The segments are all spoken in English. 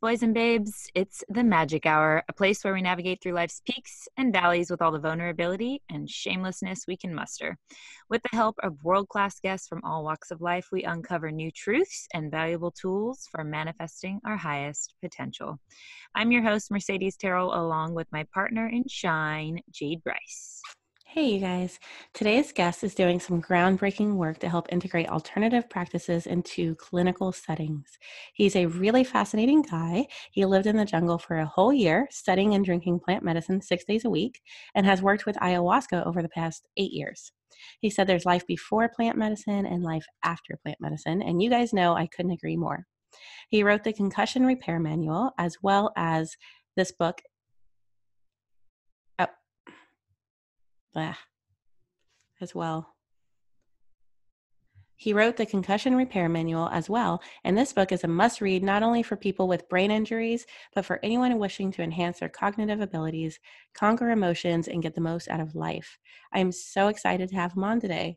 Boys and babes. It's the Magic Hour, a place where we navigate through life's peaks and valleys with all the vulnerability and shamelessness we can muster. With the help of world class guests from all walks of life, we uncover new truths and valuable tools for manifesting our highest potential. I'm your host, Mercedes Terrell, along with my partner in shine, Jade Bryce. Hey, you guys. Today's guest is doing some groundbreaking work to help integrate alternative practices into clinical settings. He's a really fascinating guy. He lived in the jungle for a whole year, studying and drinking plant medicine six days a week, and has worked with ayahuasca over the past eight years. He said there's life before plant medicine and life after plant medicine, and you guys know I couldn't agree more. He wrote the Concussion Repair Manual as well as this book, as well. He wrote the Concussion Repair Manual as well, and this book is a must read not only for people with brain injuries, but for anyone wishing to enhance their cognitive abilities, conquer emotions, and get the most out of life. I am so excited to have him on today.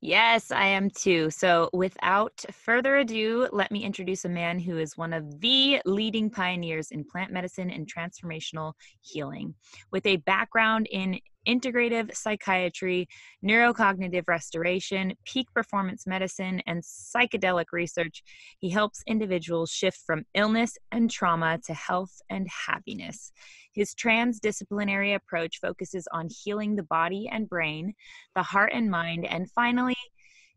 Yes, I am too. So, without further ado, let me introduce a man who is one of the leading pioneers in plant medicine and transformational healing. With a background in integrative psychiatry, neurocognitive restoration, peak performance medicine, and psychedelic research, he helps individuals shift from illness and trauma to health and happiness. His transdisciplinary approach focuses on healing the body and brain, the heart and mind, and finally,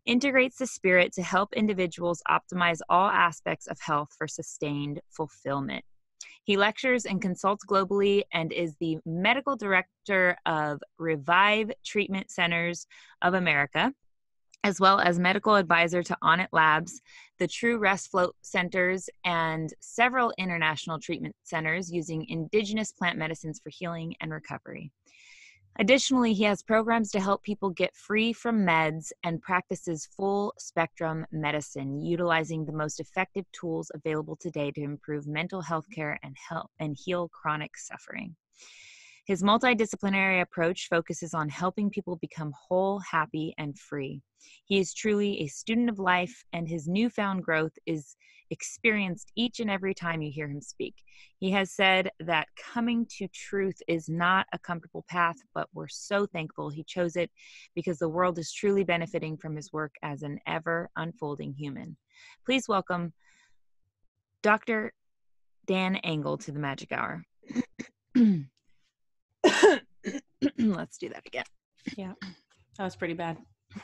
integrates the spirit to help individuals optimize all aspects of health for sustained fulfillment. He lectures and consults globally and is the medical director of Revive Treatment Centers of America, as well as medical advisor to Onnit Labs, the True Rest Float Centers, and several international treatment centers using indigenous plant medicines for healing and recovery. Additionally, he has programs to help people get free from meds and practices full spectrum medicine, utilizing the most effective tools available today to improve mental health care and help and heal chronic suffering. His multidisciplinary approach focuses on helping people become whole, happy, and free. He is truly a student of life, and his newfound growth is experienced each and every time you hear him speak. He has said that coming to truth is not a comfortable path, but we're so thankful he chose it because the world is truly benefiting from his work as an ever unfolding human. Please welcome Dr. Dan Engle to the Magic Hour. Let's do that again. Yeah, that was pretty bad.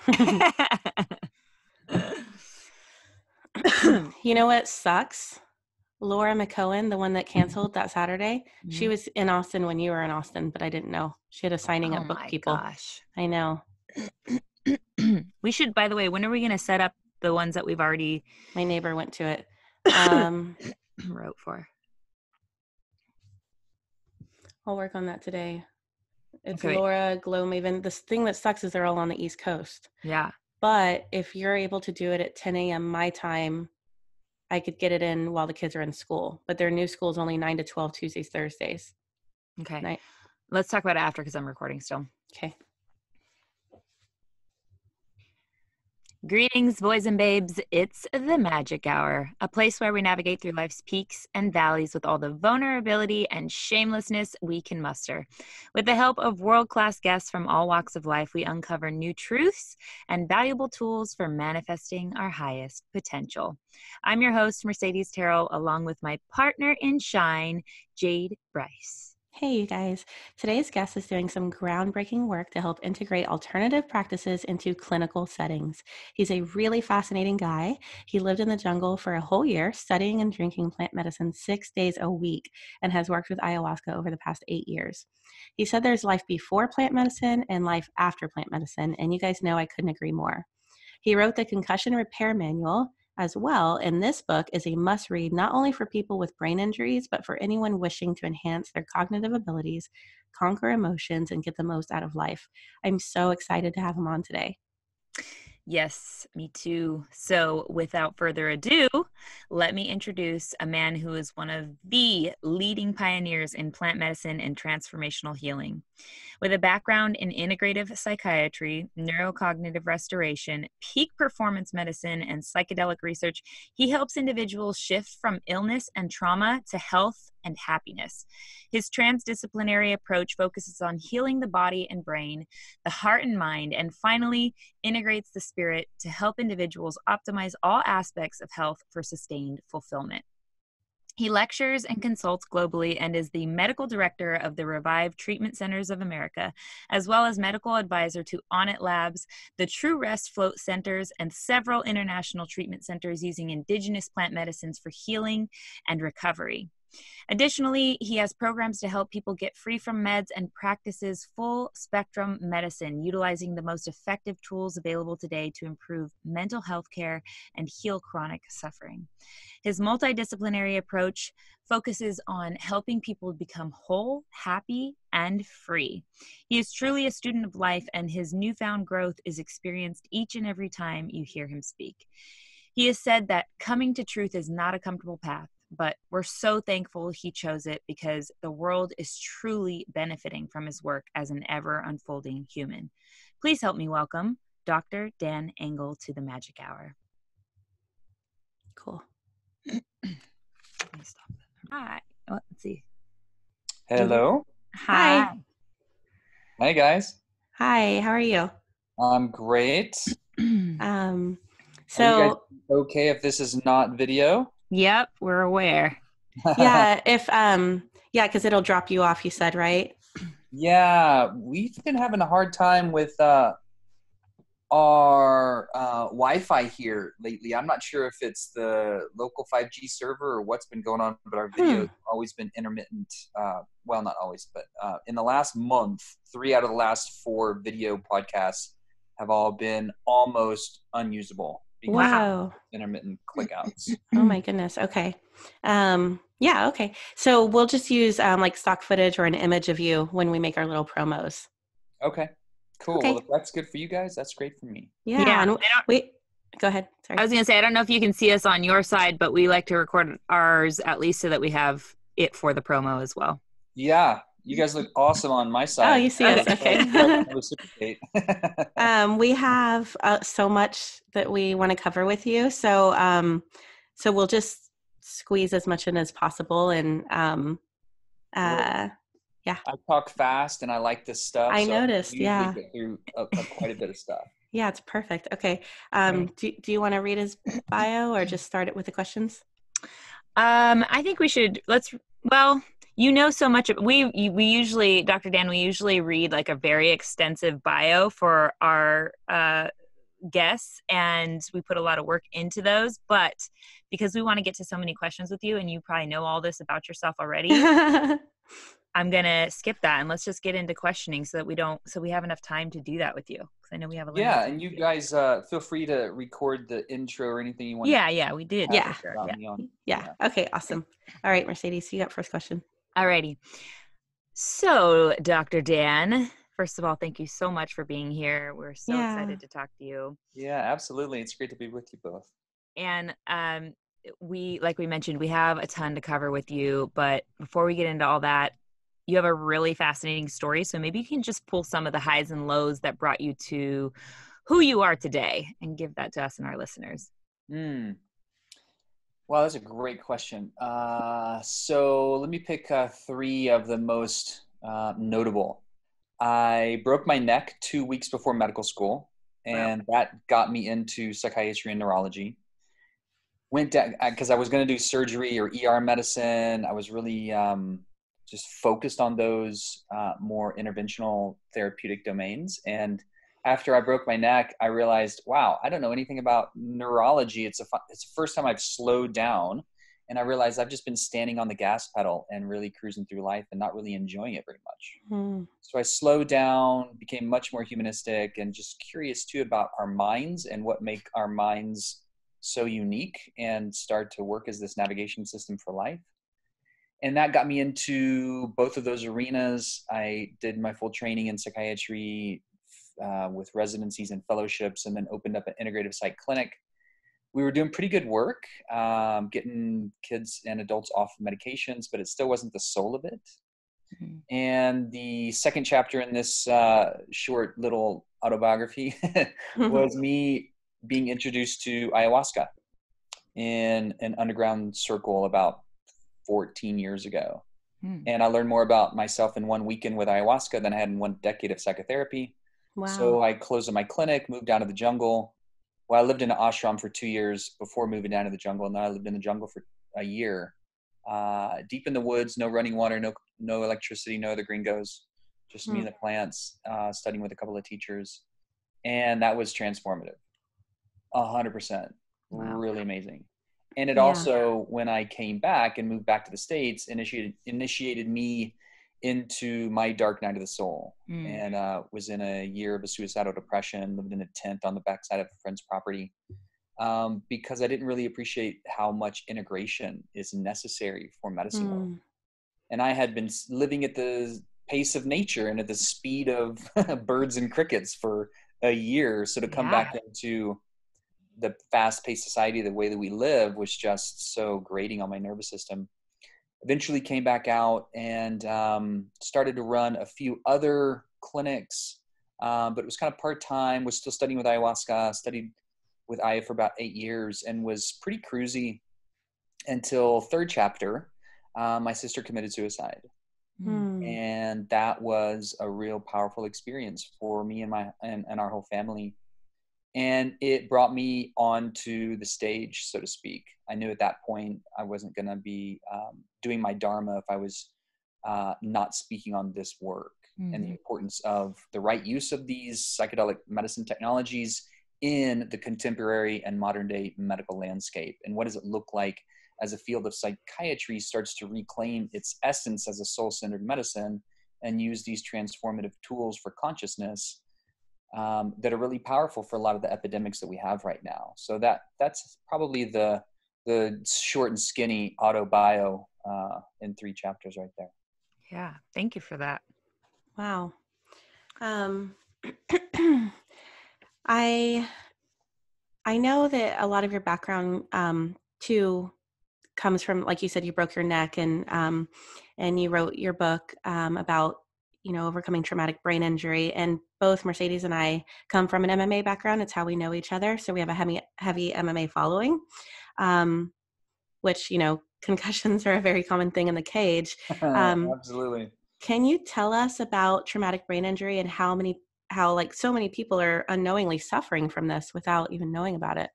you know what sucks? Laura McCohen, the one that canceled that Saturday, mm-hmm. she was in Austin when you were in Austin, but I didn't know. She had a signing oh up book people. Gosh. I know. we should, by the way, when are we going to set up the ones that we've already? My neighbor went to it. Um, wrote for. I'll work on that today. It's okay. Laura Glow Maven. The thing that sucks is they're all on the East Coast. Yeah. But if you're able to do it at 10 a.m. my time, I could get it in while the kids are in school. But their new school is only 9 to 12 Tuesdays, Thursdays. Okay. Night. Let's talk about it after because I'm recording still. Okay. Greetings, boys and babes. It's the Magic Hour, a place where we navigate through life's peaks and valleys with all the vulnerability and shamelessness we can muster. With the help of world class guests from all walks of life, we uncover new truths and valuable tools for manifesting our highest potential. I'm your host, Mercedes Terrell, along with my partner in shine, Jade Bryce. Hey, you guys. Today's guest is doing some groundbreaking work to help integrate alternative practices into clinical settings. He's a really fascinating guy. He lived in the jungle for a whole year, studying and drinking plant medicine six days a week, and has worked with ayahuasca over the past eight years. He said there's life before plant medicine and life after plant medicine, and you guys know I couldn't agree more. He wrote the Concussion Repair Manual as well in this book is a must read not only for people with brain injuries, but for anyone wishing to enhance their cognitive abilities, conquer emotions, and get the most out of life. I'm so excited to have him on today. Yes, me too. So, without further ado, let me introduce a man who is one of the leading pioneers in plant medicine and transformational healing. With a background in integrative psychiatry, neurocognitive restoration, peak performance medicine, and psychedelic research, he helps individuals shift from illness and trauma to health and happiness. His transdisciplinary approach focuses on healing the body and brain, the heart and mind, and finally integrates the spirit to help individuals optimize all aspects of health for sustained fulfillment. He lectures and consults globally and is the medical director of the Revive Treatment Centers of America, as well as medical advisor to Onnit Labs, the True Rest Float Centers, and several international treatment centers using indigenous plant medicines for healing and recovery. Additionally, he has programs to help people get free from meds and practices full spectrum medicine, utilizing the most effective tools available today to improve mental health care and heal chronic suffering. His multidisciplinary approach focuses on helping people become whole, happy, and free. He is truly a student of life, and his newfound growth is experienced each and every time you hear him speak. He has said that coming to truth is not a comfortable path but we're so thankful he chose it because the world is truly benefiting from his work as an ever unfolding human. Please help me welcome Dr. Dan Engle to the Magic Hour. Cool. Let me stop. Hi. Oh, let's see. Hello. Hi. Hi, guys. Hi, how are you? I'm great. Um, Are you so guys okay if this is not video? Yep, we're aware. yeah, if um, yeah, because it'll drop you off. You said right. yeah, we've been having a hard time with uh, our uh, Wi-Fi here lately. I'm not sure if it's the local 5G server or what's been going on, but our Hmm. video's always been intermittent. Uh, well, not always, but uh, in the last month, three out of the last four video podcasts have all been almost unusable because of Wow. intermittent clickouts. Oh my goodness. Okay. Um, yeah. Okay. So we'll just use um, like stock footage or an image of you when we make our little promos. Okay. Cool. Okay. Well, if that's good for you guys, that's great for me. Yeah. Yeah, and I don't- wait. Go ahead. Sorry. I was going to say, I don't know if you can see us on your side, but we like to record ours at least so that we have it for the promo as well. Yeah, you guys look awesome on my side. Oh, you see us. Okay. Okay. I reciprocate. um, we have uh, so much that we want to cover with you. So, um, so we'll just squeeze as much in as possible. And um, uh, yeah. I talk fast and I like this stuff. I so noticed, we usually yeah. Get through a, a, quite a bit of stuff. yeah, it's perfect. Okay. Um, do, do you want to read his bio or just start it with the questions? Um, I think we should let's. Well, you know so much. of- We we usually, Dr. Dan, we usually read like a very extensive bio for our uh, guests, and we put a lot of work into those. But because we want to get to so many questions with you, and you probably know all this about yourself already, I'm gonna skip that and let's just get into questioning so that we don't, so we have enough time to do that with you. Because I know we have a limited Yeah, and you to do it. guys uh, feel free to record the intro or anything you want. Yeah, yeah, we did. Yeah. sure, about yeah. yeah. Okay. Awesome. All right, Mercedes, you got first question. Alrighty. So, Dr. Dan, first of all, thank you so much for being here. We're so Yeah. excited to talk to you. Yeah, absolutely. It's great to be with you both. And um, we, like we mentioned, we have a ton to cover with you. But before we get into all that, you have a really fascinating story. So maybe you can just pull some of the highs and lows that brought you to who you are today and give that to us and our listeners. Hmm. Wow, that's a great question. Uh, so let me pick uh, three of the most uh, notable. I broke my neck two weeks before medical school, and that got me into psychiatry and neurology. Went down because I was going to do surgery or ER medicine. I was really um, just focused on those uh, more interventional therapeutic domains. And after I broke my neck, I realized, wow, I don't know anything about neurology. It's a it's the first time I've slowed down, and I realized I've just been standing on the gas pedal and really cruising through life and not really enjoying it very much. Hmm. So I slowed down, became much more humanistic, and just curious too about our minds and what make our minds so unique, and start to work as this navigation system for life. And that got me into both of those arenas. I did my full training in psychiatry uh, with residencies and fellowships, and then opened up an integrative psych clinic. We were doing pretty good work, um, getting kids and adults off medications, but it still wasn't the soul of it. Mm-hmm. And the second chapter in this uh, short little autobiography was me being introduced to ayahuasca in an underground circle about 14 years ago. Mm. And I learned more about myself in one weekend with ayahuasca than I had in one decade of psychotherapy. Wow. So I closed my clinic, moved down to the jungle. Well, I lived in an ashram for two years before moving down to the jungle, and then I lived in the jungle for a year, uh, deep in the woods, no running water, no no electricity, no other gringos, just mm. me and the plants, uh, studying with a couple of teachers, and that was transformative, a hundred percent, really amazing and it yeah. also when i came back and moved back to the states initiated initiated me into my dark night of the soul mm. and uh, was in a year of a suicidal depression lived in a tent on the backside of a friend's property um, because i didn't really appreciate how much integration is necessary for medicine mm. and i had been living at the pace of nature and at the speed of birds and crickets for a year so to come yeah. back into the fast-paced society, the way that we live, was just so grating on my nervous system. Eventually, came back out and um, started to run a few other clinics, um, but it was kind of part-time. Was still studying with ayahuasca. Studied with Aya for about eight years and was pretty cruisy until third chapter. Uh, my sister committed suicide. Hmm. And that was a real powerful experience for me and my and, and our whole family and it brought me onto the stage so to speak i knew at that point i wasn't going to be um, doing my dharma if i was uh, not speaking on this work mm-hmm. and the mm-hmm. importance of the right use of these psychedelic medicine technologies in the contemporary and modern day medical landscape and what does it look like as a field of psychiatry starts to reclaim its essence as a soul-centered medicine and use these transformative tools for consciousness um, that are really powerful for a lot of the epidemics that we have right now. So that that's probably the the short and skinny auto bio uh, in three chapters right there. Yeah, thank you for that. Wow. Um, I I know that a lot of your background um, too comes from, like you said, you broke your neck and um, and you wrote your book um, about you know overcoming traumatic brain injury and both mercedes and i come from an mma background it's how we know each other so we have a heavy heavy mma following um, which you know concussions are a very common thing in the cage um, absolutely. can you tell us about traumatic brain injury and how many how like so many people are unknowingly suffering from this without even knowing about it?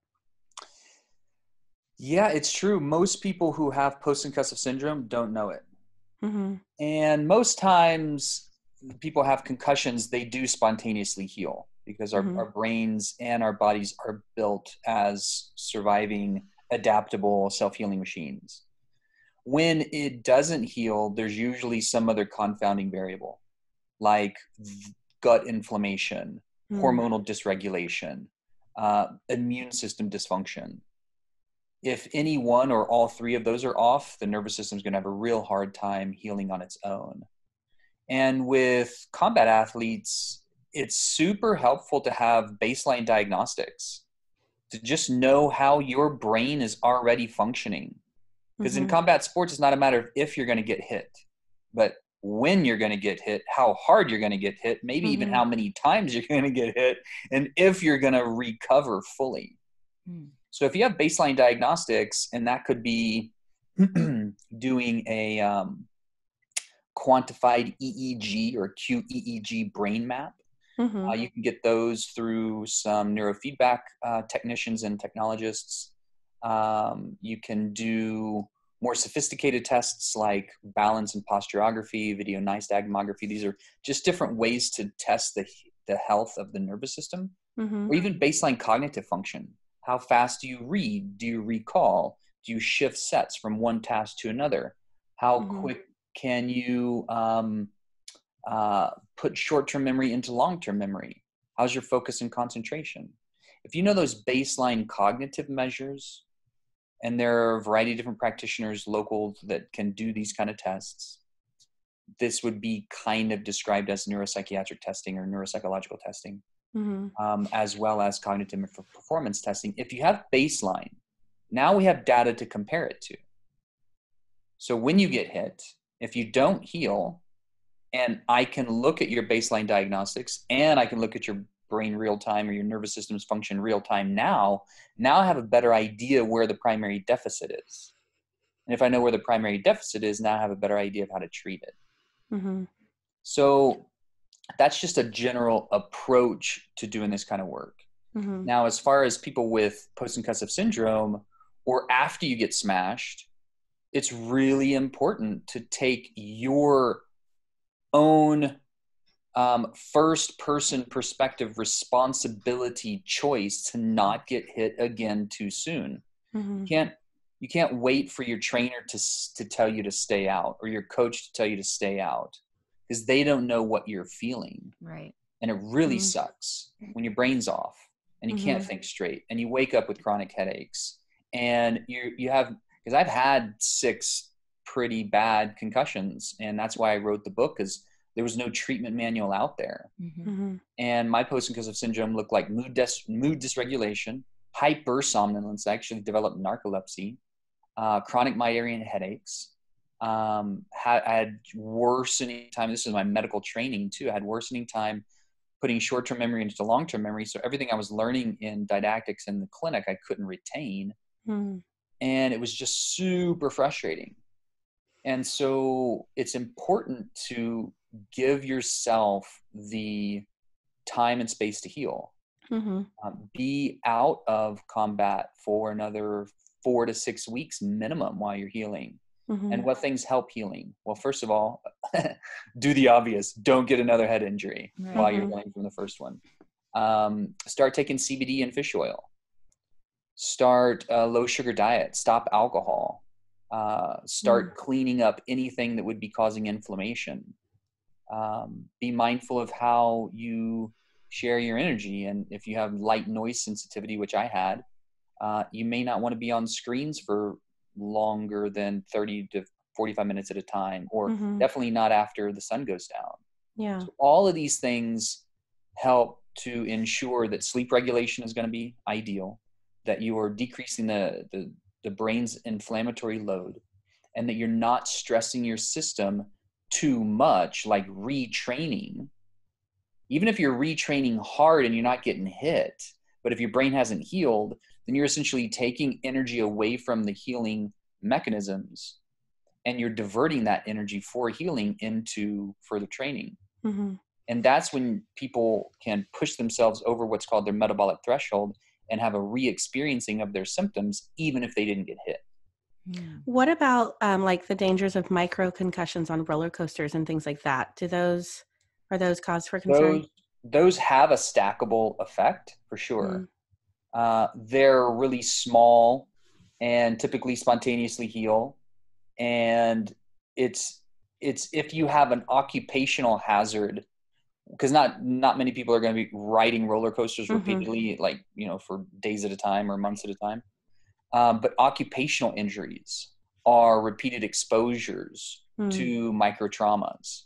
Yeah it's true most people who have post-concussive syndrome don't know it. Mm-hmm. and most times people have concussions, they do spontaneously heal because our, mm-hmm. our brains and our bodies are built as surviving, adaptable, self healing machines. When it doesn't heal, there's usually some other confounding variable like gut inflammation, mm-hmm. hormonal dysregulation, uh, immune system dysfunction. If any one or all three of those are off, the nervous system is going to have a real hard time healing on its own. And with combat athletes, it's super helpful to have baseline diagnostics to just know how your brain is already functioning. Because mm-hmm. in combat sports, it's not a matter of if you're going to get hit, but when you're going to get hit, how hard you're going to get hit, maybe mm-hmm. even how many times you're going to get hit, and if you're going to recover fully. Mm. So if you have baseline diagnostics, and that could be doing a um, quantified EEG or QEEG brain map. Mm-hmm. Uh, you can get those through some neurofeedback uh, technicians and technologists. Um, you can do more sophisticated tests like balance and posturography, video nystagmography. These are just different ways to test the, the health of the nervous system mm-hmm. or even baseline cognitive function. How fast do you read? Do you recall? Do you shift sets from one task to another? How mm-hmm. quick can you um, uh, put short-term memory into long-term memory? How's your focus and concentration? If you know those baseline cognitive measures, and there are a variety of different practitioners local that can do these kind of tests, this would be kind of described as neuropsychiatric testing or neuropsychological testing. Mhm. um, as well as cognitive performance testing. If you have baseline, now we have data to compare it to. So when you get hit, if you don't heal, and I can look at your baseline diagnostics and I can look at your brain real time or your nervous system's function real time now, now I have a better idea where the primary deficit is. And if I know where the primary deficit is, now I have a better idea of how to treat it. Mhm. So that's just a general approach to doing this kind of work. Mhm. Now, as far as people with post concussive syndrome or after you get smashed, it's really important to take your own um, first person perspective responsibility choice to not get hit again too soon. Mhm. You can't you can't wait for your trainer to to tell you to stay out or your coach to tell you to stay out because they don't know what you're feeling Right. and it really Mhm. sucks when your brain's off and you can't Mhm. think straight and you wake up with chronic headaches and you you have because I've had six pretty bad concussions and that's why I wrote the book because there was no treatment manual out there Mhm. Mhm. and my post-concussive syndrome looked like mood dis- mood dysregulation hypersomnolence I actually developed narcolepsy uh, chronic migraine headaches um, had, I had worsening time this is my medical training too I had worsening time putting short-term memory into long-term memory so everything I was learning in didactics in the clinic I couldn't retain Mhm. And it was just super frustrating. And so it's important to give yourself the time and space to heal. Mhm. Um, be out of combat for another four to six weeks minimum while you're healing. Mhm. And what things help healing? Well, first of all, do the obvious. Don't get another head injury Right. while you're healing from the first one. Um, start taking CBD and fish oil. Start a low sugar diet. Stop alcohol. Uh, start cleaning up anything that would be causing inflammation. Um, be mindful of how you share your energy. And if you have light noise sensitivity, which I had, uh, you may not want to be on screens for longer than 30 to 45 minutes at a time, or Mhm. definitely not after the sun goes down. Yeah. So all of these things help to ensure that sleep regulation is going to be ideal, that you are decreasing the, the, the brain's inflammatory load, and that you're not stressing your system too much, like retraining. Even if you're retraining hard and you're not getting hit, but if your brain hasn't healed, then you're essentially taking energy away from the healing mechanisms and you're diverting that energy for healing into further training Mhm. and that's when people can push themselves over what's called their metabolic threshold and have a re-experiencing of their symptoms even if they didn't get hit Mm. What about um, like the dangers of micro concussions on roller coasters and things like that? Do those are those cause for concern? those those have a stackable effect for sure uh, they're really small and typically spontaneously heal and it's it's if you have an occupational hazard because not not many people are going to be riding roller coasters Mhm. repeatedly like you know for days at a time or months at a time um, but occupational injuries are repeated exposures Mm. to micro traumas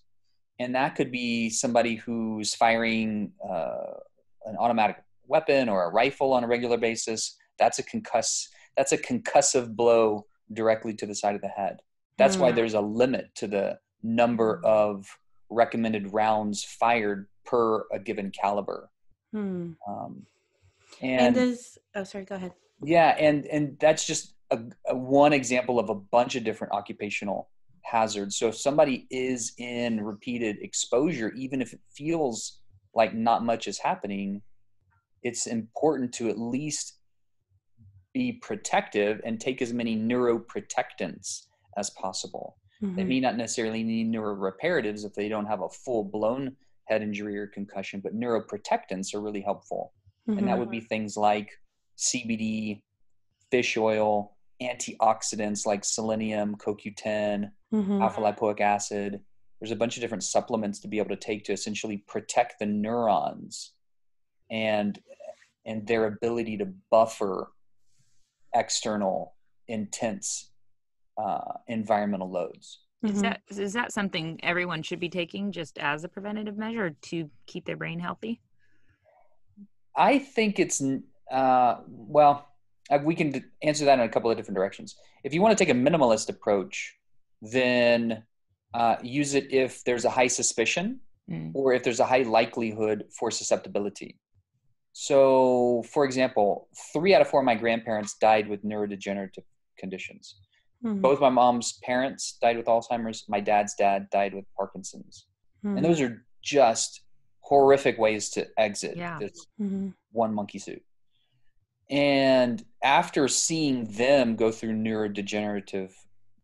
and that could be somebody who's firing uh, an automatic weapon or a rifle on a regular basis that's a concuss that's a concussive blow directly to the side of the head that's why Mm. there's a limit to the number of recommended rounds fired per a given caliber Hmm. um, And, and, oh sorry, go ahead. yeah and and that's just a, a one example of a bunch of different occupational hazards so if somebody is in repeated exposure even if it feels like not much is happening it's important to at least be protective and take as many neuroprotectants as possible they Mhm. may not necessarily need neuroreparatives if they don't have a full blown head injury or concussion, but neuroprotectants are really helpful. And that Mhm. would be things like CBD, fish oil, antioxidants like selenium, CoQ10, Mhm. alpha lipoic acid. There's a bunch of different supplements to be able to take to essentially protect the neurons and and their ability to buffer external intense uh, environmental loads. Is Mhm. that is that something everyone should be taking just as a preventative measure to keep their brain healthy? I think it's uh, well, we can answer that in a couple of different directions. If you want to take a minimalist approach, then uh, use it if there's a high suspicion mm. or if there's a high likelihood for susceptibility. So, for example, three out of four of my grandparents died with neurodegenerative conditions. Mm-hmm. Both my mom's parents died with Alzheimer's. My dad's dad died with Parkinson's. Mm-hmm. And those are just horrific ways to exit yeah. this mm-hmm. one monkey suit. And after seeing them go through neurodegenerative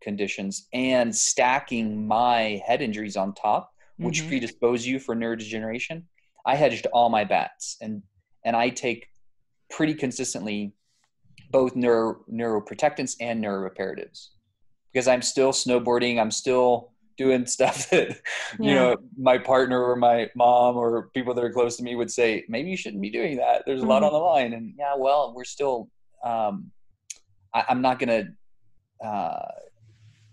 conditions and stacking my head injuries on top, which mm-hmm. predispose you for neurodegeneration, I hedged all my bets and and I take pretty consistently both neuro neuroprotectants and neuroreparatives because I'm still snowboarding, I'm still doing stuff that you yeah. know my partner or my mom or people that are close to me would say maybe you shouldn't be doing that there's a mm-hmm. lot on the line and yeah well we're still um, I, am not gonna uh,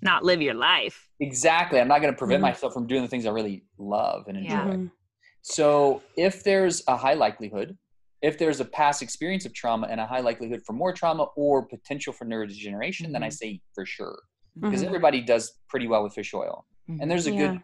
not live your life exactly i'm not gonna prevent mm-hmm. myself from doing the things i really love and enjoy yeah. Mm-hmm. so if there's a high likelihood if there's a past experience of trauma and a high likelihood for more trauma or potential for neurodegeneration then i mm-hmm. say for sure because mm-hmm. everybody does pretty well with fish oil Mm-hmm. And there's a yeah. good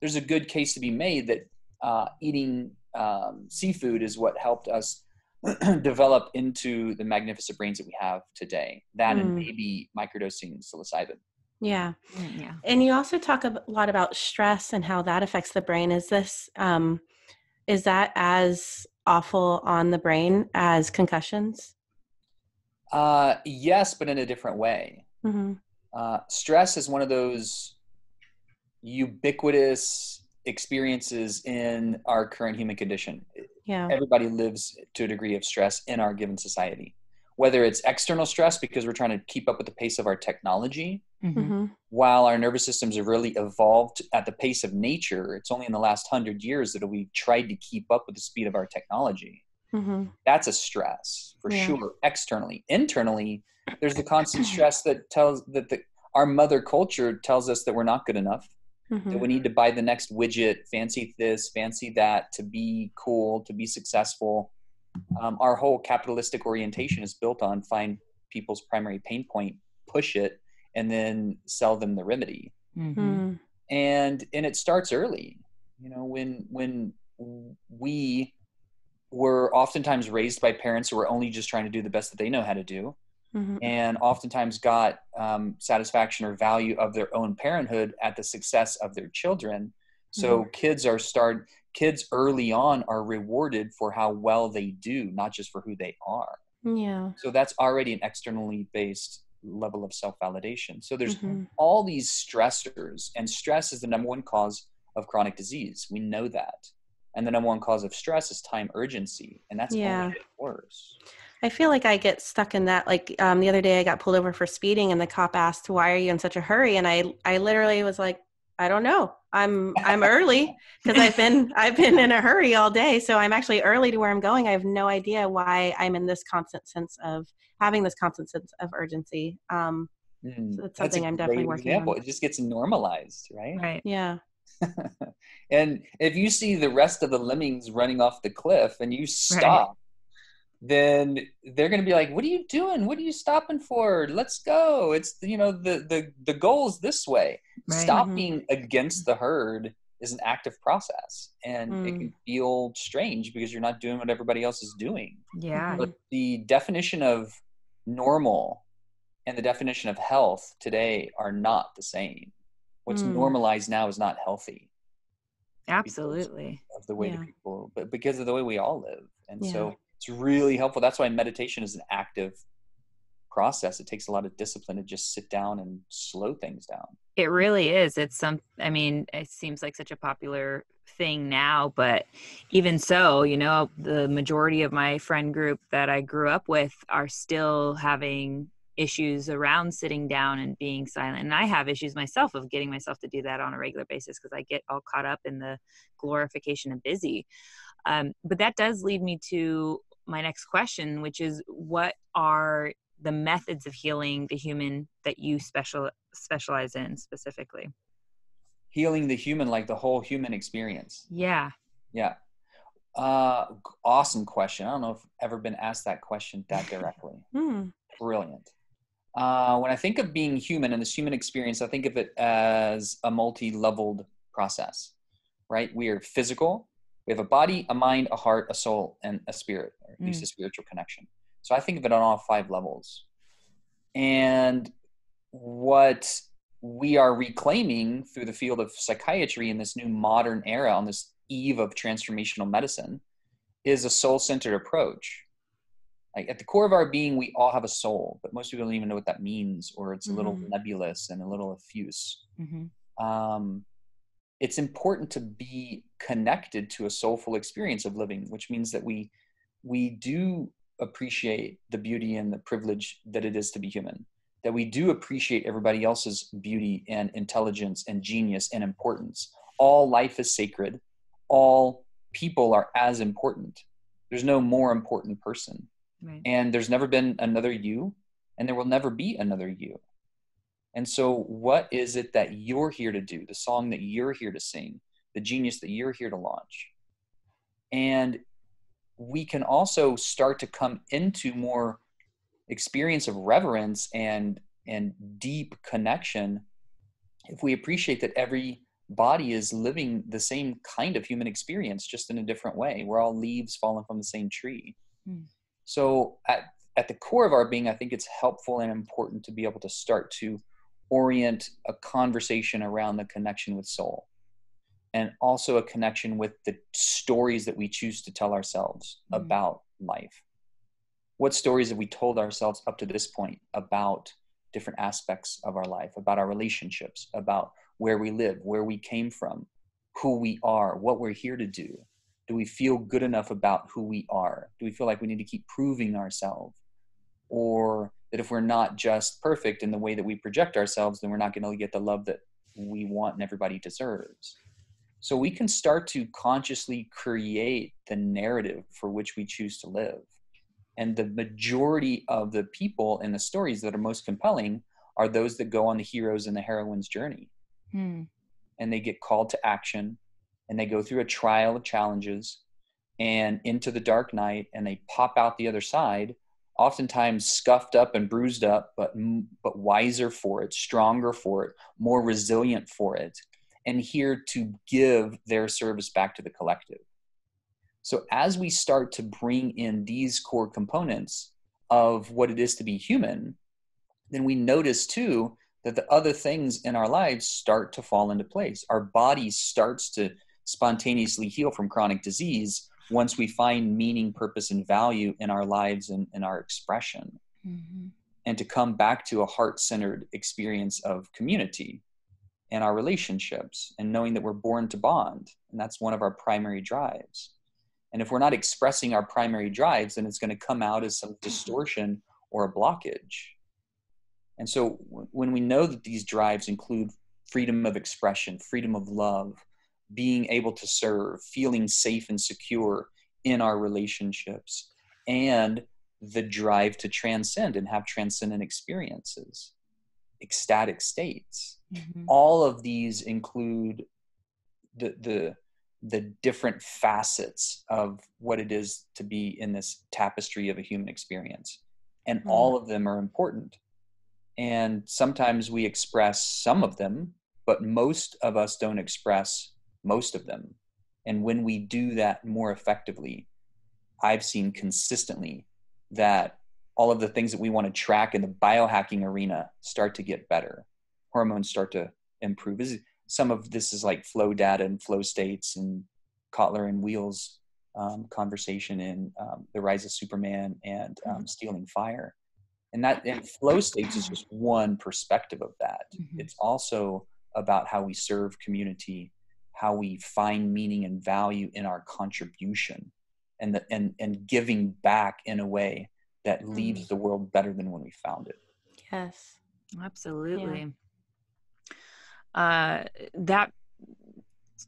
there's a good case to be made that uh, eating um, seafood is what helped us develop into the magnificent brains that we have today. That mm. and maybe microdosing psilocybin. Yeah. Mm, yeah. And you also talk a lot about stress and how that affects the brain. Is this um is that as awful on the brain as concussions? Uh yes, but in a different way. Mm-hmm. Uh, stress is one of those ubiquitous experiences in our current human condition. Yeah. Everybody lives to a degree of stress in our given society. Whether it's external stress because we're trying to keep up with the pace of our technology, mm-hmm. mm-hmm. while our nervous systems have really evolved at the pace of nature, it's only in the last hundred years that we've tried to keep up with the speed of our technology. Mm-hmm. That's a stress for yeah. sure. Externally, internally, there's the constant stress that tells that the, our mother culture tells us that we're not good enough mm-hmm. that we need to buy the next widget, fancy this, fancy that to be cool, to be successful. Um, our whole capitalistic orientation is built on find people's primary pain point, push it, and then sell them the remedy. Mm-hmm. Mm. And and it starts early. You know, when when we were oftentimes raised by parents who were only just trying to do the best that they know how to do mm-hmm. and oftentimes got um, satisfaction or value of their own parenthood at the success of their children. So mm-hmm. kids are start kids early on are rewarded for how well they do, not just for who they are. Yeah. So that's already an externally based level of self validation. So there's mm-hmm. all these stressors, and stress is the number one cause of chronic disease. We know that. And the number one cause of stress is time urgency, and that's yeah. only worse. I feel like I get stuck in that. Like um, the other day, I got pulled over for speeding, and the cop asked, "Why are you in such a hurry?" And I, I literally was like, "I don't know. I'm, I'm early because I've been, I've been in a hurry all day. So I'm actually early to where I'm going. I have no idea why I'm in this constant sense of having this constant sense of urgency. Um, mm, so that's something that's I'm definitely working example. on. It just gets normalized, right? Right. Yeah. and if you see the rest of the lemmings running off the cliff and you stop then they're going to be like what are you doing what are you stopping for let's go it's you know the the the goal's this way right. stopping mm-hmm. against the herd is an active process and mm. it can feel strange because you're not doing what everybody else is doing yeah but the definition of normal and the definition of health today are not the same what's mm. normalized now is not healthy absolutely of the way yeah. people but because of the way we all live and yeah. so it's really helpful. That's why meditation is an active process. It takes a lot of discipline to just sit down and slow things down. It really is. It's some, I mean, it seems like such a popular thing now, but even so, you know, the majority of my friend group that I grew up with are still having issues around sitting down and being silent. And I have issues myself of getting myself to do that on a regular basis because I get all caught up in the glorification of busy. Um, but that does lead me to my next question, which is what are the methods of healing the human that you special specialize in specifically? Healing the human, like the whole human experience. Yeah. Yeah. Uh, awesome question. I don't know if I've ever been asked that question that directly. Hmm. Brilliant. Uh, when I think of being human and this human experience, I think of it as a multi-leveled process, right? We are physical. We have a body, a mind, a heart, a soul, and a spirit, or at least Mm. a spiritual connection. So I think of it on all five levels. And what we are reclaiming through the field of psychiatry in this new modern era on this eve of transformational medicine is a soul-centered approach like at the core of our being we all have a soul but most people don't even know what that means or it's a little Mhm. nebulous and a little effuse hmm um, it's important to be connected to a soulful experience of living which means that we we do appreciate the beauty and the privilege that it is to be human that we do appreciate everybody else's beauty and intelligence and genius and importance. All life is sacred. All people are as important. There's no more important person. Right. and there's never been another you and there will never be another you and so what is it that you're here to do? The song that you're here to sing the genius that you're here to launch. And we can also start to come into more experience of reverence and and deep connection if we appreciate that every body is living the same kind of human experience just in a different way. We're all leaves falling from the same tree. Hmm. so at, at the core of our being i think it's helpful and important to be able to start to orient a conversation around the connection with soul and also a connection with the stories that we choose to tell ourselves Mhm. about life. What stories have we told ourselves up to this point about different aspects of our life about our relationships about where we live where we came from who we are what we're here to do? Do we feel good enough about who we are? Do we feel like we need to keep proving ourselves? Or that if we're not just perfect in the way that we project ourselves then we're not going to get the love that we want and everybody deserves. So we can start to consciously create the narrative for which we choose to live. And the majority of the people in the stories that are most compelling are those that go on the heroes and the heroines journey. Hmm. and they get called to action and they go through a trial of challenges and into the dark night and they pop out the other side oftentimes scuffed up and bruised up but but wiser for it stronger for it more resilient for it and here to give their service back to the collective so as we start to bring in these core components of what it is to be human then we notice too that the other things in our lives start to fall into place. Our body starts to spontaneously heal from chronic disease once we find meaning, purpose, and value in our lives and in our expression, hmm and to come back to a heart centered experience of community and our relationships, and knowing that we're born to bond. And that's one of our primary drives. And if we're not expressing our primary drives, then it's going to come out as some distortion or a blockage. And so when we know that these drives include freedom of expression, freedom of love, being able to serve, feeling safe and secure in our relationships, and the drive to transcend and have transcendent experiences, ecstatic states. hmm All of these include the the the different facets of what it is to be in this tapestry of a human experience. And Mm. all of them are important and sometimes we express some of them but most of us don't express most of them. And when we do that more effectively i've seen consistently that all of the things that we want to track in the biohacking arena start to get better. Hormones start to improve. This is, some of this is like flow data and flow states and kotler and Wheal's um, conversation in um, the rise of superman and um, stealing fire. And that and flow states is just one perspective of that. Mhm. it's also about how we serve community how we find meaning and value in our contribution and the, and and giving back in a way that leaves the world better than when we found it Yes. Absolutely. Uh, that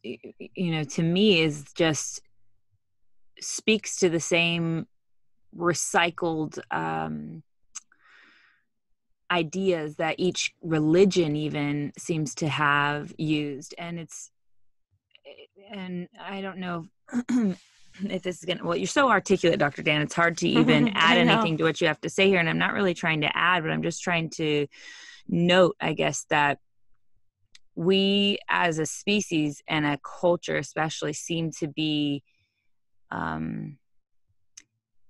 y- y- you know to me is just speaks to the same recycled um, ideas that each religion even seems to have used and it's and i don't know if this is gonna well you're so articulate dr dan it's hard to even add anything to what you have to say here and i'm not really trying to add but i'm just trying to note i guess that we as a species and a culture especially seem to be um,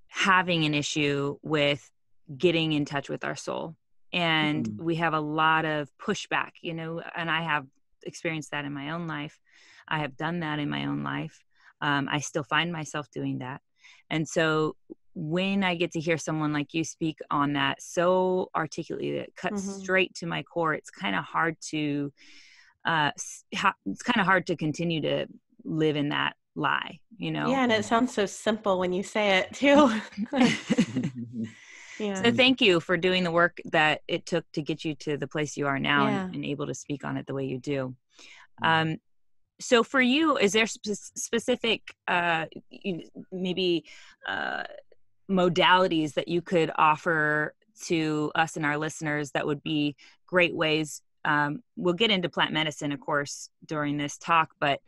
having an issue with getting in touch with our soul. And Mhm. we have a lot of pushback you know and i have experienced that in my own life i have done that in my own life um, i still find myself doing that and so when i get to hear someone like you speak on that so articulately that cuts Mhm. straight to my core it's kind of hard to uh, ha- it's kind of hard to continue to live in that lie you know Yeah, and it sounds so simple when you say it too. yeah. So thank you for doing the work that it took to get you to the place you are now Yeah. and, and able to speak on it the way you do. Um, so for you, is there spe- specific uh, maybe uh, modalities that you could offer to us and our listeners that would be great ways? Um, we'll get into plant medicine, of course, during this talk, but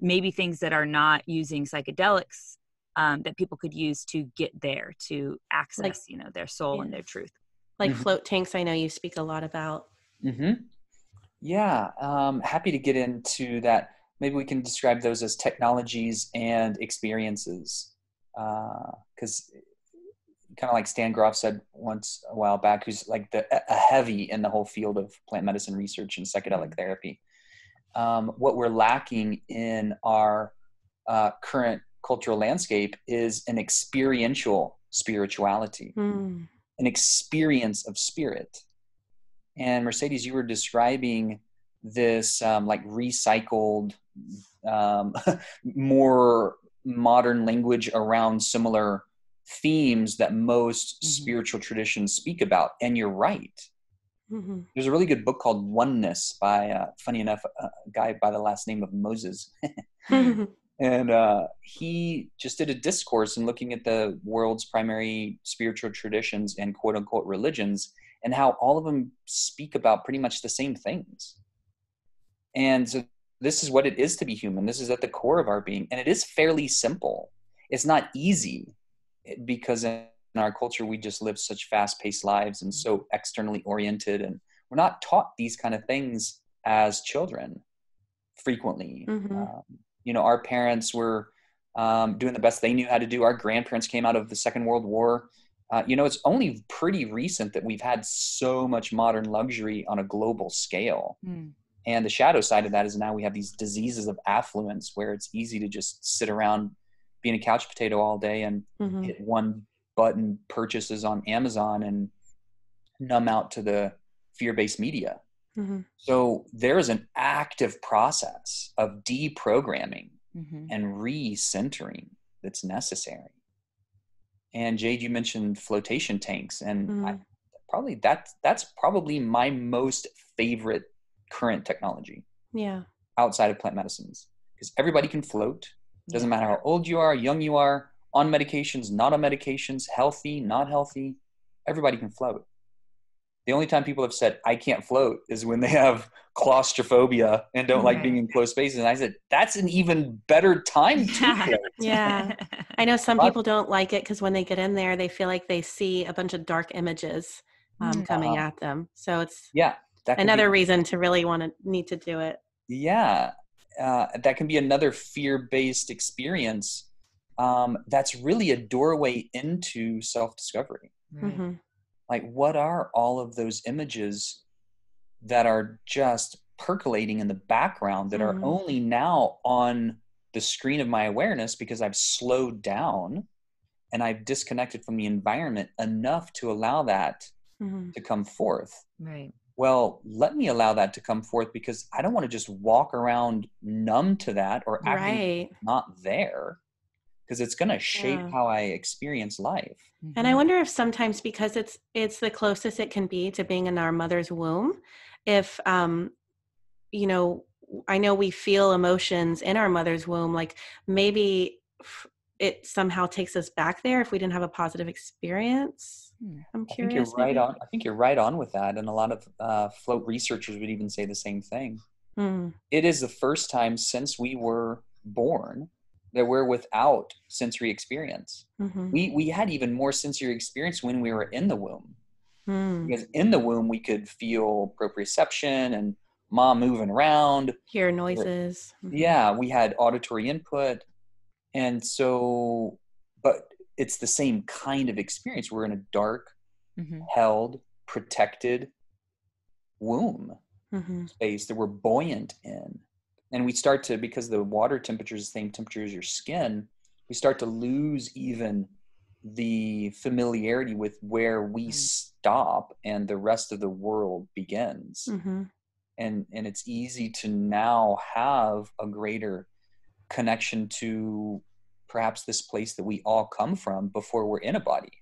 maybe things that are not using psychedelics um, that people could use to get there to access, you know, their soul and their truth. like Mhm. float tanks, I know you speak a lot about. hmm Yeah, um, happy to get into that. Maybe we can describe those as technologies and experiences, because kind of like Stan Grof said once a while back, who's like the a heavy in the whole field of plant medicine research and psychedelic therapy. Um, what we're lacking in our uh, current cultural landscape is an experiential spirituality Mm. an experience of spirit. And Mercedes, you were describing this um, like recycled, um, more modern language around similar themes that most Mhm. spiritual traditions speak about. And you're right. hmm There's a really good book called Oneness by, uh, funny enough, a guy by the last name of Moses. and uh, he just did a discourse in looking at the world's primary spiritual traditions and quote unquote religions and how all of them speak about pretty much the same things and so this is what it is to be human. This is at the core of our being. And it is fairly simple. It's not easy eh, because in our culture we just live such fast-paced lives and so externally oriented. And we're not taught these kind of things as children frequently. Mhm. um, you know our parents were um, doing the best they knew how to do. Our grandparents came out of the second world war. Uh, you know it's only pretty recent that we've had so much modern luxury on a global scale. Mm. And the shadow side of that is now we have these diseases of affluence where it's easy to just sit around being a couch potato all day and hmm hit one button purchases on amazon and numb out to the fear-based media hmm so there is an active process of deprogramming Mhm. and recentering that's necessary. And Jade, you mentioned flotation tanks, and I, Mm. probably that's that's probably my most favorite current technology Yeah. outside of plant medicines because everybody can float. Doesn't Yeah. matter how old you are, young you are, on medications, not on medications, healthy, not healthy. Everybody can float. The only time people have said I can't float is when they have claustrophobia and don't like being in closed spaces. And I said that's an even better time to Yeah. Yeah. I know some people don't like it because when they get in there, they feel like they see a bunch of dark images um, Mm. coming Uh-huh. at them. So it's Yeah, that can be- another reason to really want to need to do it. yeah uh, that can be another fear-based experience um, that's really a doorway into self-discovery Right. hmm like what are all of those images that are just percolating in the background that Mhm. are only now on the screen of my awareness because i've slowed down and i've disconnected from the environment enough to allow that hmm to come forth Right. Well, let me allow that to come forth because I don't want to just walk around numb to that or act like Right. not there because it's going to shape Yeah. how I experience life. And I Mhm. wonder if sometimes because it's it's the closest it can be to being in our mother's womb, if um you know, I know we feel emotions in our mother's womb like maybe it somehow takes us back there if we didn't have a positive experience. Hmm. I'm I think you're right on. I think you're right on with that, and a lot of uh, float researchers would even say the same thing. Mm, It is the first time since we were born that we're without sensory experience. Mhm. We we had even more sensory experience when we were in the womb Mm. because in the womb we could feel proprioception and mom moving around. Hear noises. Mhm. Yeah, we had auditory input, and so, but it's the same kind of experience. We're in a dark, Mhm. held, protected womb Mhm. space that we're buoyant in. And we start to, because the water temperature is the same temperature as your skin, we start to lose even the familiarity with where we Mm. stop and the rest of the world begins. Mhm. And and it's easy to now have a greater connection to perhaps this place that we all come from before we're in a body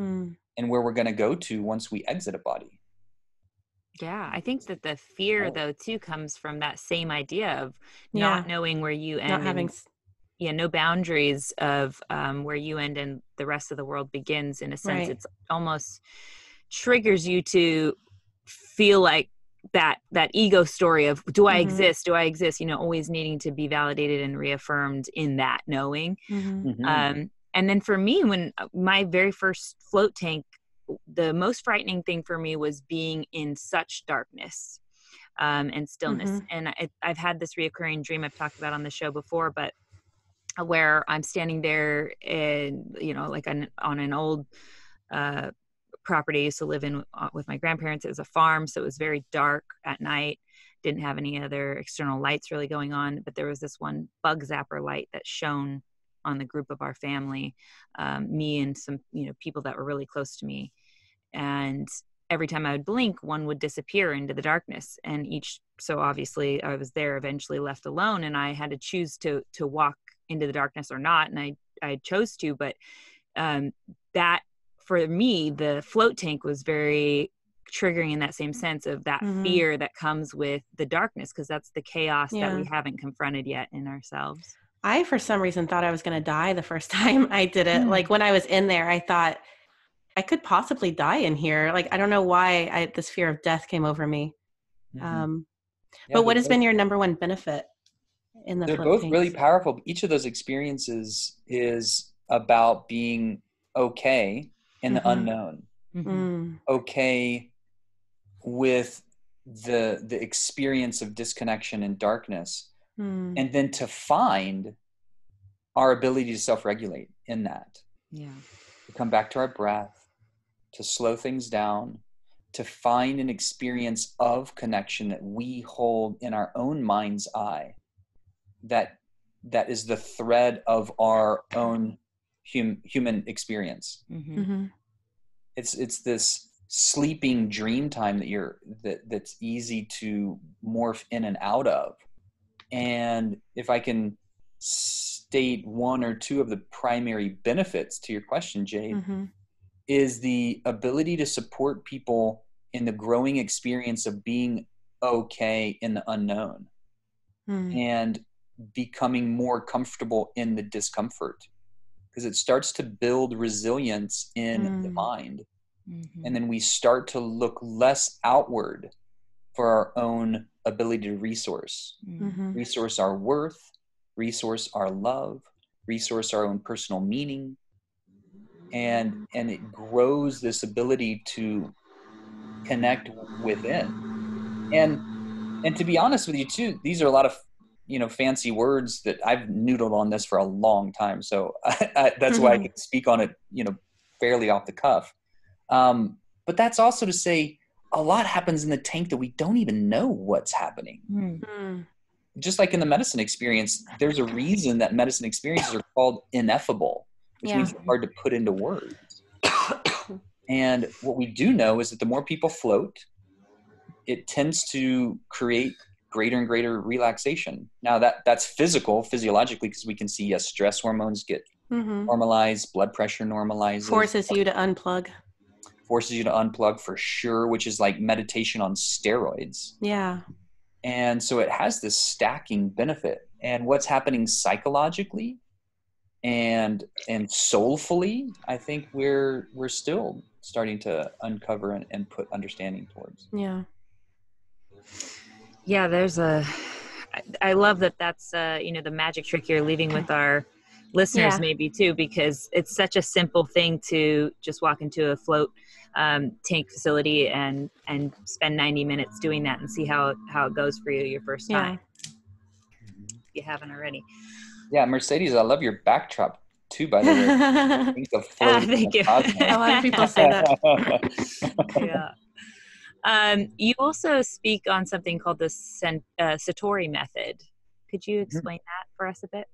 Mm. and where we're going to go to once we exit a body. Yeah, I think that the fear Oh. though too comes from that same idea of Yeah. not knowing where you end Not having. and yeah, no boundaries of um, where you end and the rest of the world begins. In a sense, Right. it's almost triggers you to feel like that that ego story of do I Mhm. exist? Do I exist? You know, always needing to be validated and reaffirmed in that knowing. Mhm. Mhm. Um, and then for me, when uh, my very first float tank, the most frightening thing for me was being in such darkness um, and stillness. Mhm. And I, I've had this reoccurring dream I've talked about on the show before, but uh, where I'm standing there and you know, like on, on an old uh, property I used to live in uh, with my grandparents. It was a farm, so it was very dark at night. Didn't have any other external lights really going on, but there was this one bug zapper light that shone on the group of our family, um, me and some you know people that were really close to me, and every time I would blink, one would disappear into the darkness, and each so obviously I was there eventually left alone, and I had to choose to to walk into the darkness or not, and I I chose to, but um, that for me the float tank was very triggering in that same sense of that Mhm. fear that comes with the darkness because that's the chaos that we haven't confronted yet in ourselves I, for some reason, thought I was going to die the first time I did it. Mm. Like when I was in there, I thought I could possibly die in here. Like I don't know why I, this fear of death came over me. Mhm. Um, Yeah, but what they're has been your number one benefit in the? they're float both really powerful each of those experiences is about being okay in the Mhm. unknown. Mhm. Mm, okay with the the experience of disconnection and darkness mm, and then to find our ability to self-regulate in that. Yeah. To come back to our breath to slow things down to find an experience of connection that we hold in our own mind's eye that that is the thread of our own hum, human experience. Hmm mhm, it's it's this sleeping dream time that you're that that's easy to morph in and out of. And if i can state one or two of the primary benefits to your question jade mhm, is the ability to support people in the growing experience of being okay in the unknown mm, and becoming more comfortable in the discomfort because it starts to build resilience in the Mm. mind. Mm-hmm. and then we start to look less outward for our own ability to resource. Mhm, resource our worth resource our love resource our own personal meaning. And and it grows this ability to connect within. And and to be honest with you too these are a lot of you know fancy words that i've noodled on this for a long time. So I, I, that's why i Mhm. can speak on it you know fairly off the cuff. Um, but that's also to say a lot happens in the tank that we don't even know what's happening. Mm. just like in the medicine experience there's a reason that medicine experiences are called ineffable which means they're hard to put into words. And what we do know is that the more people float it tends to create greater and greater relaxation now that that's physical physiologically because we can see yes stress hormones get mhm. normalized blood pressure normalizes Forces you to unplug. forces you to unplug for sure which is like meditation on steroids Yeah. and so it has this stacking benefit and what's happening psychologically and and soulfully i think we're we're still starting to uncover and, and put understanding towards Yeah. Yeah there's a i love that that's uh you know the magic trick you're leaving with our listeners Yeah. maybe too because it's such a simple thing to just walk into a float um, tank facility and and spend 90 minutes doing that and see how how it goes for you your first Yeah. time if you haven't already Yeah, Mercedes, I love your backdrop too. By the way, a Think of Ah, floating thank you. the cosmos. lot of people say that. yeah um, you also speak on something called the Sen- uh, satori method could you explain that for us a bit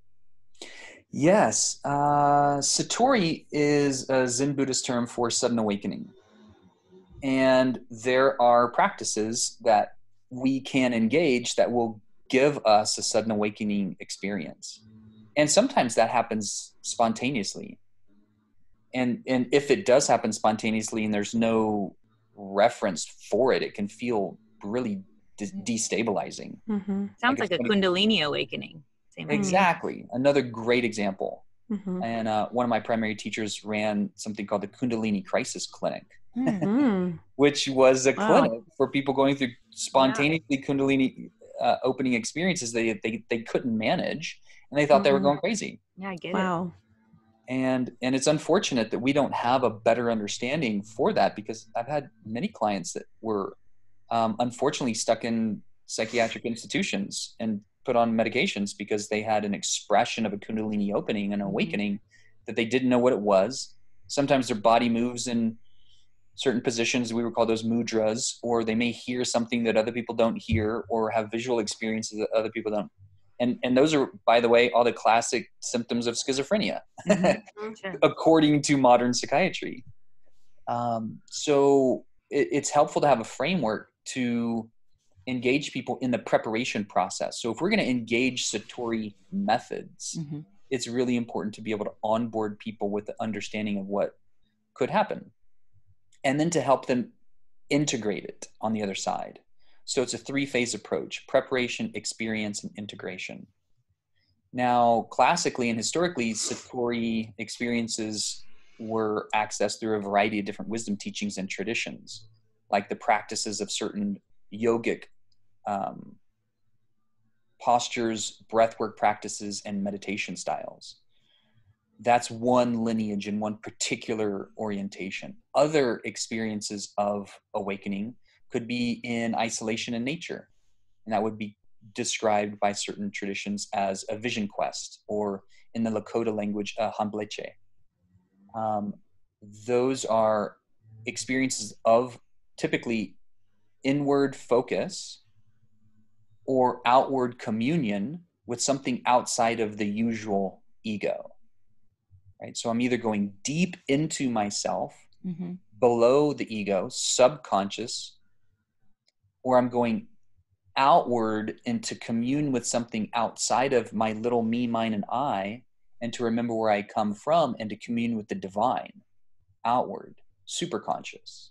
Yes, uh, Satori is a Zen Buddhist term for sudden awakening. And there are practices that we can engage that will give us a sudden awakening experience. And sometimes that happens spontaneously. And, and if it does happen spontaneously and there's no reference for it, it can feel really de- destabilizing. hmm sounds Like like, a funny- kundalini awakening same idea. Exactly. Another great example. hmm and uh, one of my primary teachers ran something called the kundalini crisis clinic Hmm. Mm. which was a Wow. clinic for people going through spontaneously kundalini uh, opening experiences they, they, they couldn't manage and they thought they were Mhm. going crazy yeah i get it Wow. And and it's unfortunate that we don't have a better understanding for that because i've had many clients that were um, unfortunately stuck in psychiatric institutions and put on medications because they had an expression of a kundalini opening and Mhm. awakening that they didn't know what it was sometimes their body moves in certain positions we would call those mudras or they may hear something that other people don't hear or have visual experiences that other people don't and and those are by the way all the classic symptoms of schizophrenia Mhm. Sure. according to modern psychiatry. Um, so it, it's helpful to have a framework to engage people in the preparation process. So if we're going to engage Satori methods, Mhm. it's really important to be able to onboard people with the understanding of what could happen and then to help them integrate it on the other side. So it's a three phase approach preparation, experience, and integration. Now, classically and historically, Satori experiences were accessed through a variety of different wisdom teachings and traditions, like the practices of certain yogic um, postures, breathwork practices, and meditation styles. That's one lineage and one particular orientation. Other experiences of awakening could be in isolation in nature, and that would be described by certain traditions as a vision quest, or in the Lakota language, a hambleche. Um, those are experiences of typically inward focus or outward communion with something outside of the usual ego. Right? So I'm either going deep into myself, Mhm. below the ego, subconscious, or I'm going outward and to commune with something outside of my little me, mine, and I, and to remember where I come from and to commune with the divine, outward, superconscious.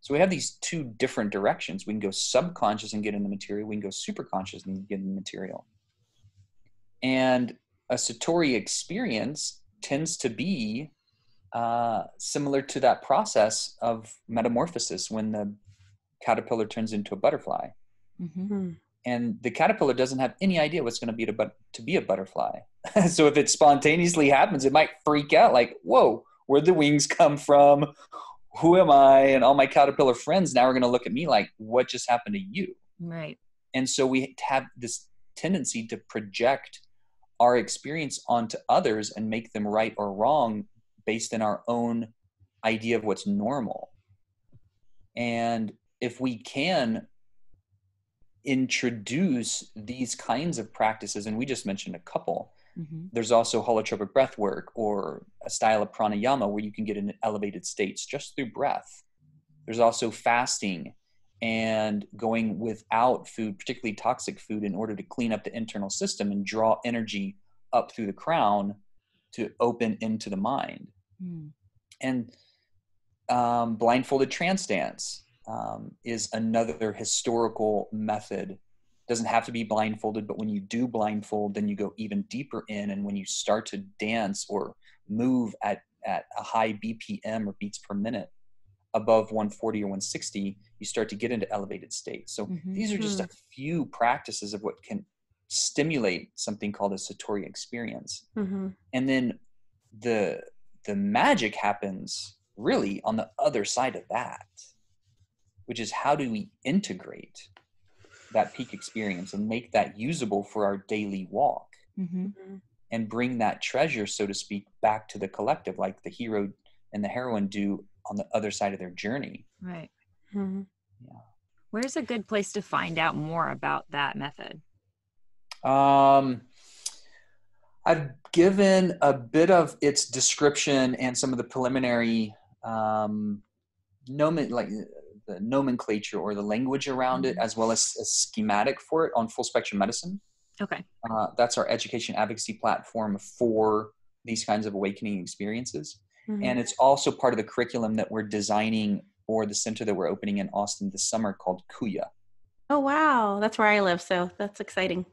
So we have these two different directions. We can go subconscious and get in the material. We can go superconscious and get in the material. And a Satori experience tends to be uh, similar to that process of metamorphosis when the caterpillar turns into a butterfly. Mhm. Mm. And the caterpillar doesn't have any idea what's going to be to, but, to be a butterfly. so if it spontaneously happens, it might freak out like, whoa, where'd the wings come from? Who am I? And all my caterpillar friends now are going to look at me like, what just happened to you? right And so we have this tendency to project our experience onto others and make them right or wrong based in our own idea of what's normal. And if we can introduce these kinds of practices, and we just mentioned a couple, Mhm. there's also holotropic breath work or a style of pranayama where you can get in elevated states just through breath. There's also fasting and going without food, particularly toxic food, in order to clean up the internal system and draw energy up through the crown to open into the mind. Mm. And um, blindfolded trance dance um, is another historical method. Doesn't have to be blindfolded, but when you do blindfold, then you go even deeper in. And when you start to dance or move at, at a high BPM or beats per minute above 140 or 160, you start to get into elevated states. So Mhm. these are just a few practices of what can stimulate something called a satori experience Mm-hmm. and then the the magic happens really on the other side of that which is how do we integrate that peak experience and make that usable for our daily walk Mm-hmm. and bring that treasure so to speak back to the collective like the hero and the heroine do on the other side of their journey Right. Mm-hmm. Where's a good place to find out more about that method? Um, I've given a bit of its description and some of the preliminary um, nomen like the nomenclature or the language around it, as well as a schematic for it on Full Spectrum Medicine. Okay. Uh, that's our education advocacy platform for these kinds of awakening experiences, Mm-hmm. and it's also part of the curriculum that we're designing for the center that we're opening in Austin this summer called Kuya. oh wow, that's where I live, so that's exciting.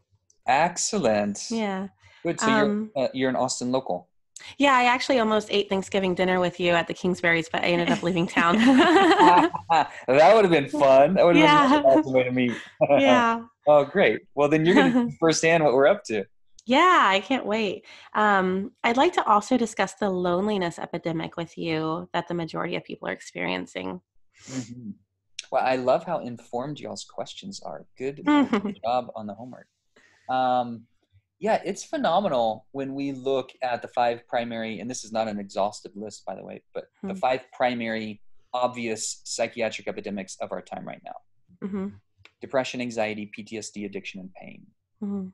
Excellent. Yeah. Good. So Um, you're uh, you're an Austin local. Yeah, I actually almost ate Thanksgiving dinner with you at the Kingsbury's, but I ended up leaving town. that would have been fun. That would have Yeah. been awesome way to meet. yeah. oh, great. Well, then you're going to firsthand what we're up to. Yeah, I can't wait. Um, I'd like to also discuss the loneliness epidemic with you that the majority of people are experiencing. Mhm. Well, I love how informed y'all's questions are. Good, good job on the homework. Um, yeah, it's phenomenal when we look at the five primary, and this is not an exhaustive list, by the way, but the Hmm. five primary obvious psychiatric epidemics of our time right now hmm depression, anxiety, PTSD, addiction, and pain. hmm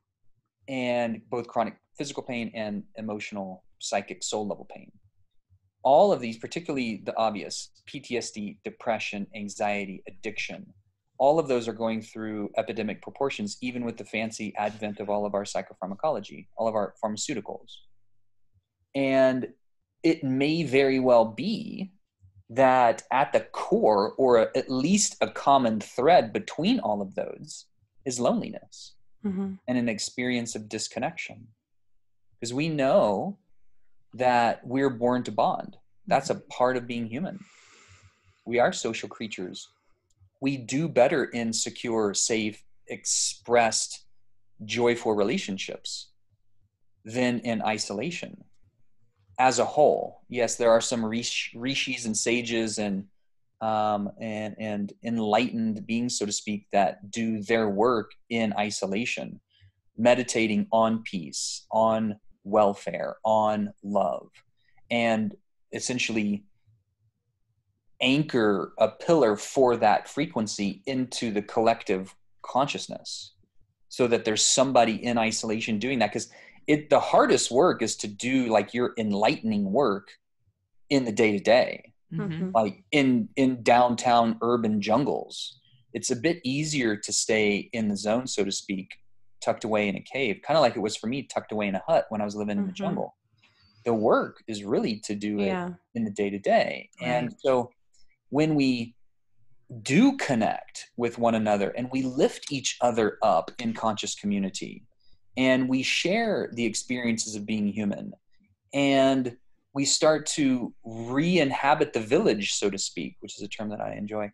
and both chronic physical pain and emotional, psychic, soul level pain. All of these, particularly the obvious PTSD, depression, anxiety, addiction, all of those are going through epidemic proportions, even with the fancy advent of all of our psychopharmacology, all of our pharmaceuticals. And it may very well be that at the core, or at least a common thread between all of those, is loneliness hmm and an experience of disconnection. Because we know that we're born to bond. That's a part of being human. We are social creatures. We do better in secure, safe, expressed, joyful relationships than in isolation. As a whole, yes, there are some rish- rishis and sages and um, and and enlightened beings, so to speak, that do their work in isolation, meditating on peace, on welfare, on love, and essentially anchor a pillar for that frequency into the collective consciousness so that there's somebody in isolation doing that. Because it the hardest work is to do like your enlightening work in the day to day like in in downtown urban jungles it's a bit easier to stay in the zone so to speak tucked away in a cave kind of like it was for me tucked away in a hut when i was living in the Mhm. jungle. The work is really to do it Yeah. in the day to day and so when we do connect with one another and we lift each other up in conscious community and we share the experiences of being human and we start to re-inhabit the village so to speak which is a term that i enjoy.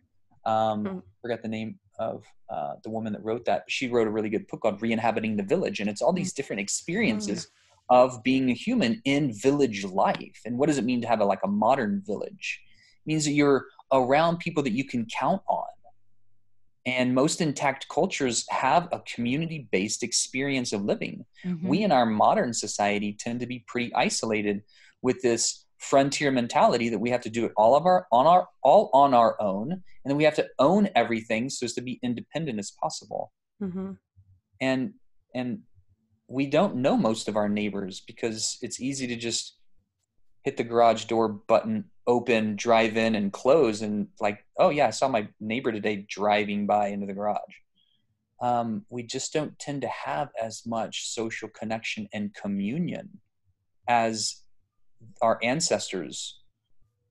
Um, Mm. forgot the name of uh, the woman that wrote that she wrote a really good book called re-inhabiting the village and it's all these different experiences of being a human in village life. And what does it mean to have a, like a modern village? It means that you're around people that you can count on. And most intact cultures have a community based experience of living. Mhm. we in our modern society tend to be pretty isolated with this frontier mentality that we have to do it all of our on our all on our own and then we have to own everything so as to be independent as possible. Hmm and and we don't know most of our neighbors because it's easy to just hit the garage door button open drive in and close and like oh yeah i saw my neighbor today driving by into the garage. Um, we just don't tend to have as much social connection and communion as our ancestors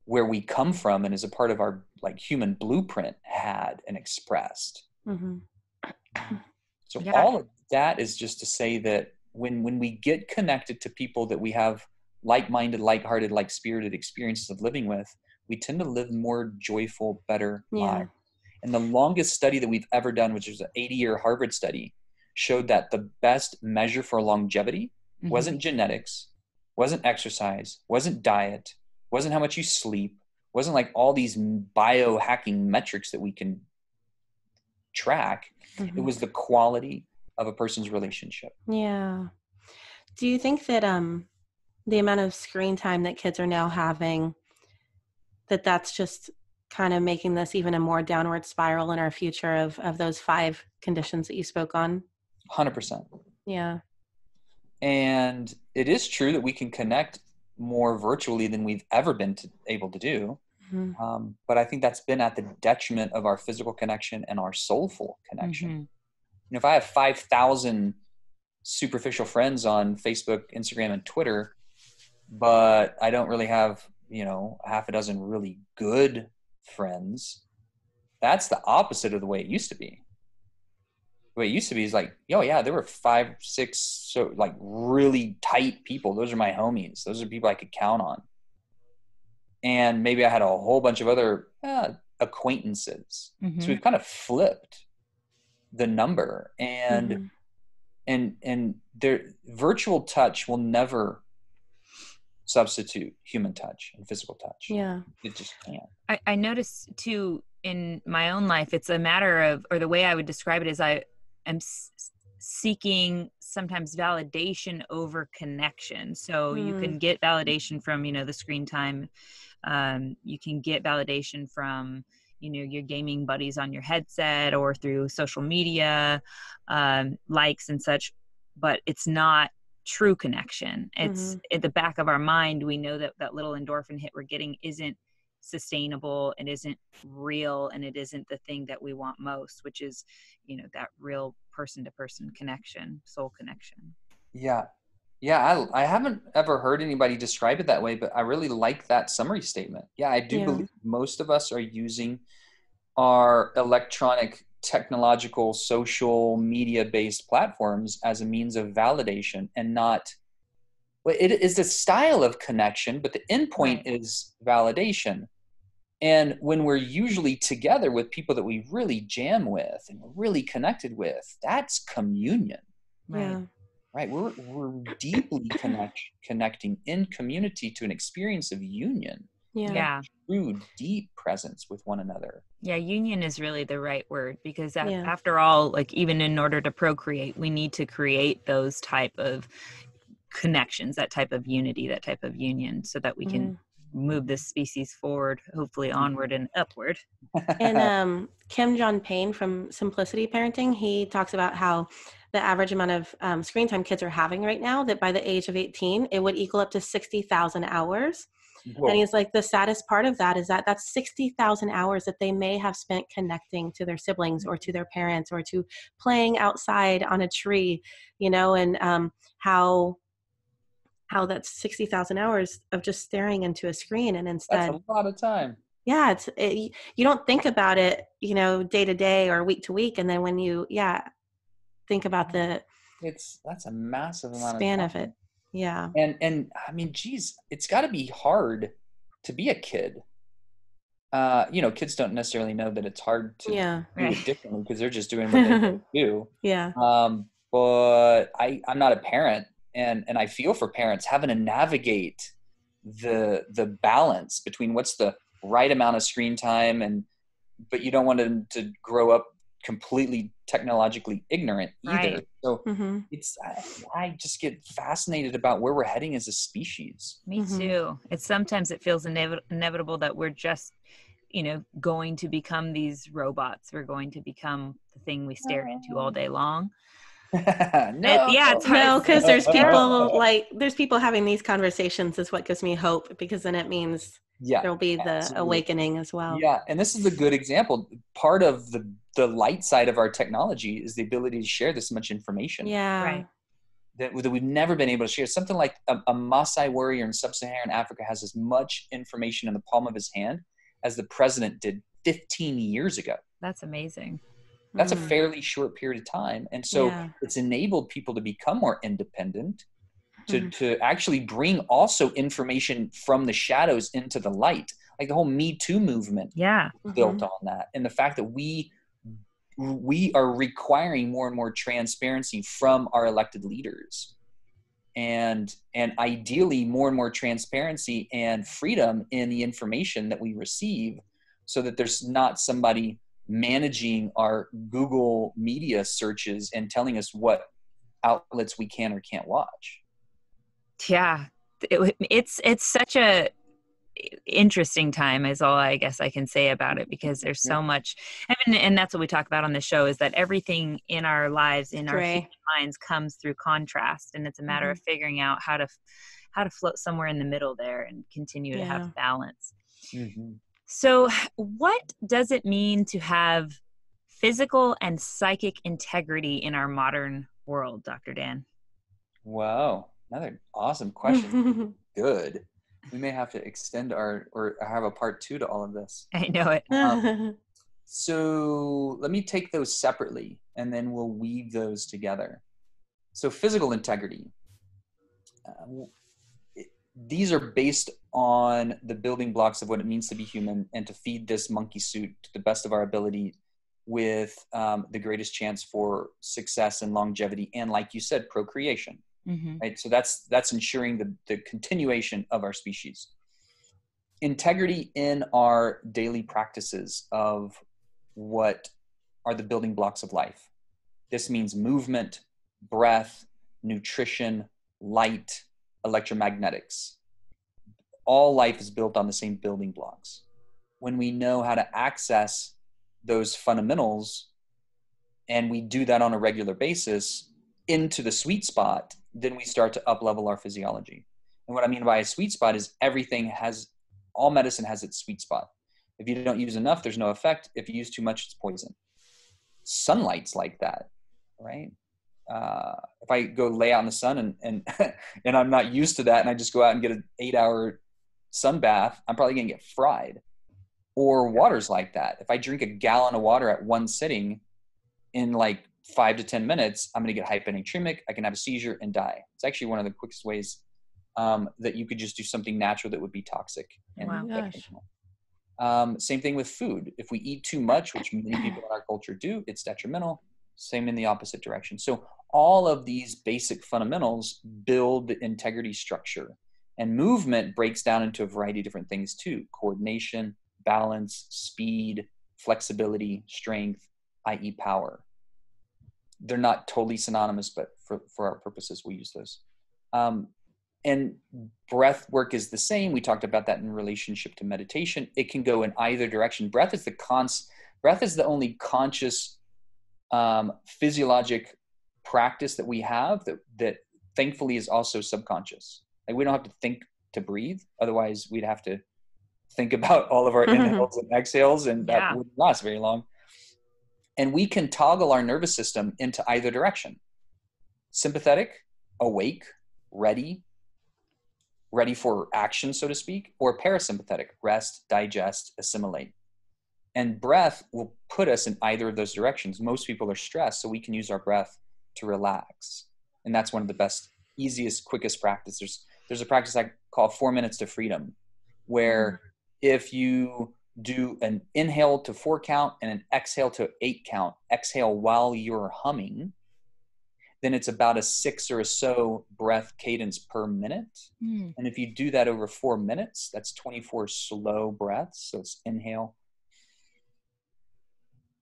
where we come from and as a part of our like human blueprint had and expressed. Hmm so Yeah. all of that is just to say that when when we get connected to people that we have like-minded, like-hearted, like-spirited experiences of living with, we tend to live more joyful, better Yeah. lives. And the longest study that we've ever done, which is an 80-year Harvard study, showed that the best measure for longevity Mhm. wasn't genetics, wasn't exercise, wasn't diet, wasn't how much you sleep, wasn't like all these biohacking metrics that we can track. It Mhm. was the quality of a person's relationship. Yeah. Do you think that um the amount of screen time that kids are now having that that's just kind of making this even a more downward spiral in our future of of those five conditions that you spoke on? 100%. Yeah. And it is true that we can connect more virtually than we've ever been to, able to do. Mhm. Um, but I think that's been at the detriment of our physical connection and our soulful connection. Mhm. You know, if I have 5,000 superficial friends on Facebook, Instagram, and Twitter, but I don't really have, you know, half a dozen really good friends, that's the opposite of the way it used to be. The way it used to be is like, oh yeah, there were five, six, so like really tight people. Those are my homies. Those are people I could count on. And maybe I had a whole bunch of other uh, acquaintances. Mhm. So we've kind of flipped the number, and Mhm. and and there virtual touch will never substitute human touch and physical touch. Yeah. It just can't. I, I notice too in my own life, it's a matter of, or the way I would describe it is I am s- seeking sometimes validation over connection. So you Mm. can get validation from, you know, the screen time. Um, you can get validation from, you know, your gaming buddies on your headset or through social media, um, likes and such, but it's not true connection. It's mm-hmm. at the back of our mind. We know that that little endorphin hit we're getting isn't sustainable it isn't real and it isn't the thing that we want most which is you know that real person to person connection soul connection Yeah. Yeah, I, I haven't ever heard anybody describe it that way, but I really like that summary statement. Yeah, I do Yeah. believe most of us are using our electronic, technological, social media based platforms as a means of validation and not. Well, it is a style of connection, but the endpoint is validation. And when we're usually together with people that we really jam with and we're really connected with, that's communion Yeah. right we're, we're deeply connect, connecting in community to an experience of union Yeah. yeah true deep presence with one another yeah union is really the right word because Yeah. after all like even in order to procreate we need to create those type of connections that type of unity that type of union so that we can move this species forward hopefully onward and upward and um, Kim John Payne from Simplicity Parenting, he talks about how the average amount of um, screen time kids are having right now, that by the age of 18, it would equal up to 60,000 hours. Whoa. And he's like, the saddest part of that is that that's 60,000 hours that they may have spent connecting to their siblings or to their parents or to playing outside on a tree, you know, and um, how how that's 60,000 hours of just staring into a screen and instead that's a lot of time. Yeah it's it, you don't think about it you know day to day or week to week and then when you yeah think about the it's that's a massive amount span of, of it yeah. And and i mean geez it's got to be hard to be a kid. Uh you know kids don't necessarily know that it's hard to yeah. do Right. it differently because they're just doing what they do. Yeah. Um, but I, I'm not a parent, and and I feel for parents having to navigate the the balance between what's the right amount of screen time, and but you don't want them to grow up completely technologically ignorant either. Right. So hmm it's I, I just get fascinated about where we're heading as a species. Me Mhm. too. It's sometimes it feels inevi- inevitable that we're just, you know, going to become these robots. We're going to become the thing we stare into all day long. no, yeah, it's hard. no because there's people like there's people having these conversations is what gives me hope because then it means yeah, there'll be the absolutely. awakening as well Yeah, and this is a good example. Part of the the light side of our technology is the ability to share this much information yeah Right. that, that we've never been able to share. Something like a, a Maasai warrior in sub-Saharan Africa has as much information in the palm of his hand as the president did 15 years ago. That's amazing. That's Mhm. a fairly short period of time, and so Yeah. it's enabled people to become more independent. To, Mhm. to actually bring also information from the shadows into the light like the whole me too movement Yeah. Built on that and the fact that we we are requiring more and more transparency from our elected leaders. And and ideally more and more transparency and freedom in the information that we receive so that there's not somebody managing our google media searches and telling us what outlets we can or can't watch. Yeah. It, it's it's such a interesting time is all i guess i can say about it because there's so much I mean, and that's what we talk about on the show is that everything in our lives in our minds comes through contrast and it's a matter mm-hmm. of figuring out how to how to float somewhere in the middle there and continue yeah. to have balance mm-hmm. so what does it mean to have physical and psychic integrity in our modern world dr dan wow another awesome question good we may have to extend our or have a part two to all of this. I know it. Um, so let me take those separately and then we'll weave those together. So physical integrity. Uh, it, these are based on the building blocks of what it means to be human and to feed this monkey suit to the best of our ability with um, the greatest chance for success and longevity and like you said procreation mm-hmm. right? So that's that's ensuring the, the continuation of our species. Integrity in our daily practices of what are the building blocks of life. This means movement breath nutrition light electromagnetics. All life is built on the same building blocks. When we know how to access those fundamentals and we do that on a regular basis into the sweet spot then we start to up level our physiology. And what I mean by a sweet spot is everything has, all medicine has its sweet spot. If you don't use enough, there's no effect. If you use too much, it's poison. Sunlight's like that, right? Uh, if I go lay out in the sun and and and I'm not used to that, and I just go out and get an eight hour sun bath, I'm probably gonna get fried. Or water's like that. If I drink a gallon of water at one sitting, in like five to 10 minutes, I'm going to get hyponatremic. I can have a seizure and die. It's actually one of the quickest ways um, that you could just do something natural that would be toxic. And wow. Um, same thing with food. If we eat too much, which many people in our culture do, it's detrimental. Same in the opposite direction. So all of these basic fundamentals build the integrity structure. And movement breaks down into a variety of different things too coordination, balance, speed, flexibility, strength, i.e., power they're not totally synonymous, but for, for our purposes, we use those. Um, and breath work is the same. We talked about that in relationship to meditation. It can go in either direction. Breath is the cons. Breath is the only conscious um, physiologic practice that we have that that thankfully is also subconscious. Like we don't have to think to breathe. Otherwise, we'd have to think about all of our inhales and exhales, and that yeah. wouldn't last very long and we can toggle our nervous system into either direction. Sympathetic awake ready ready for action so to speak or parasympathetic rest digest assimilate. And breath will put us in either of those directions. Most people are stressed so we can use our breath to relax. And that's one of the best easiest quickest practices. There's, there's a practice i call four minutes to freedom where mm. if you do an inhale to four count and an exhale to eight count, exhale while you're humming, then it's about a six or a so breath cadence per minute. Mm. And if you do that over four minutes, that's 24 slow breaths. So it's inhale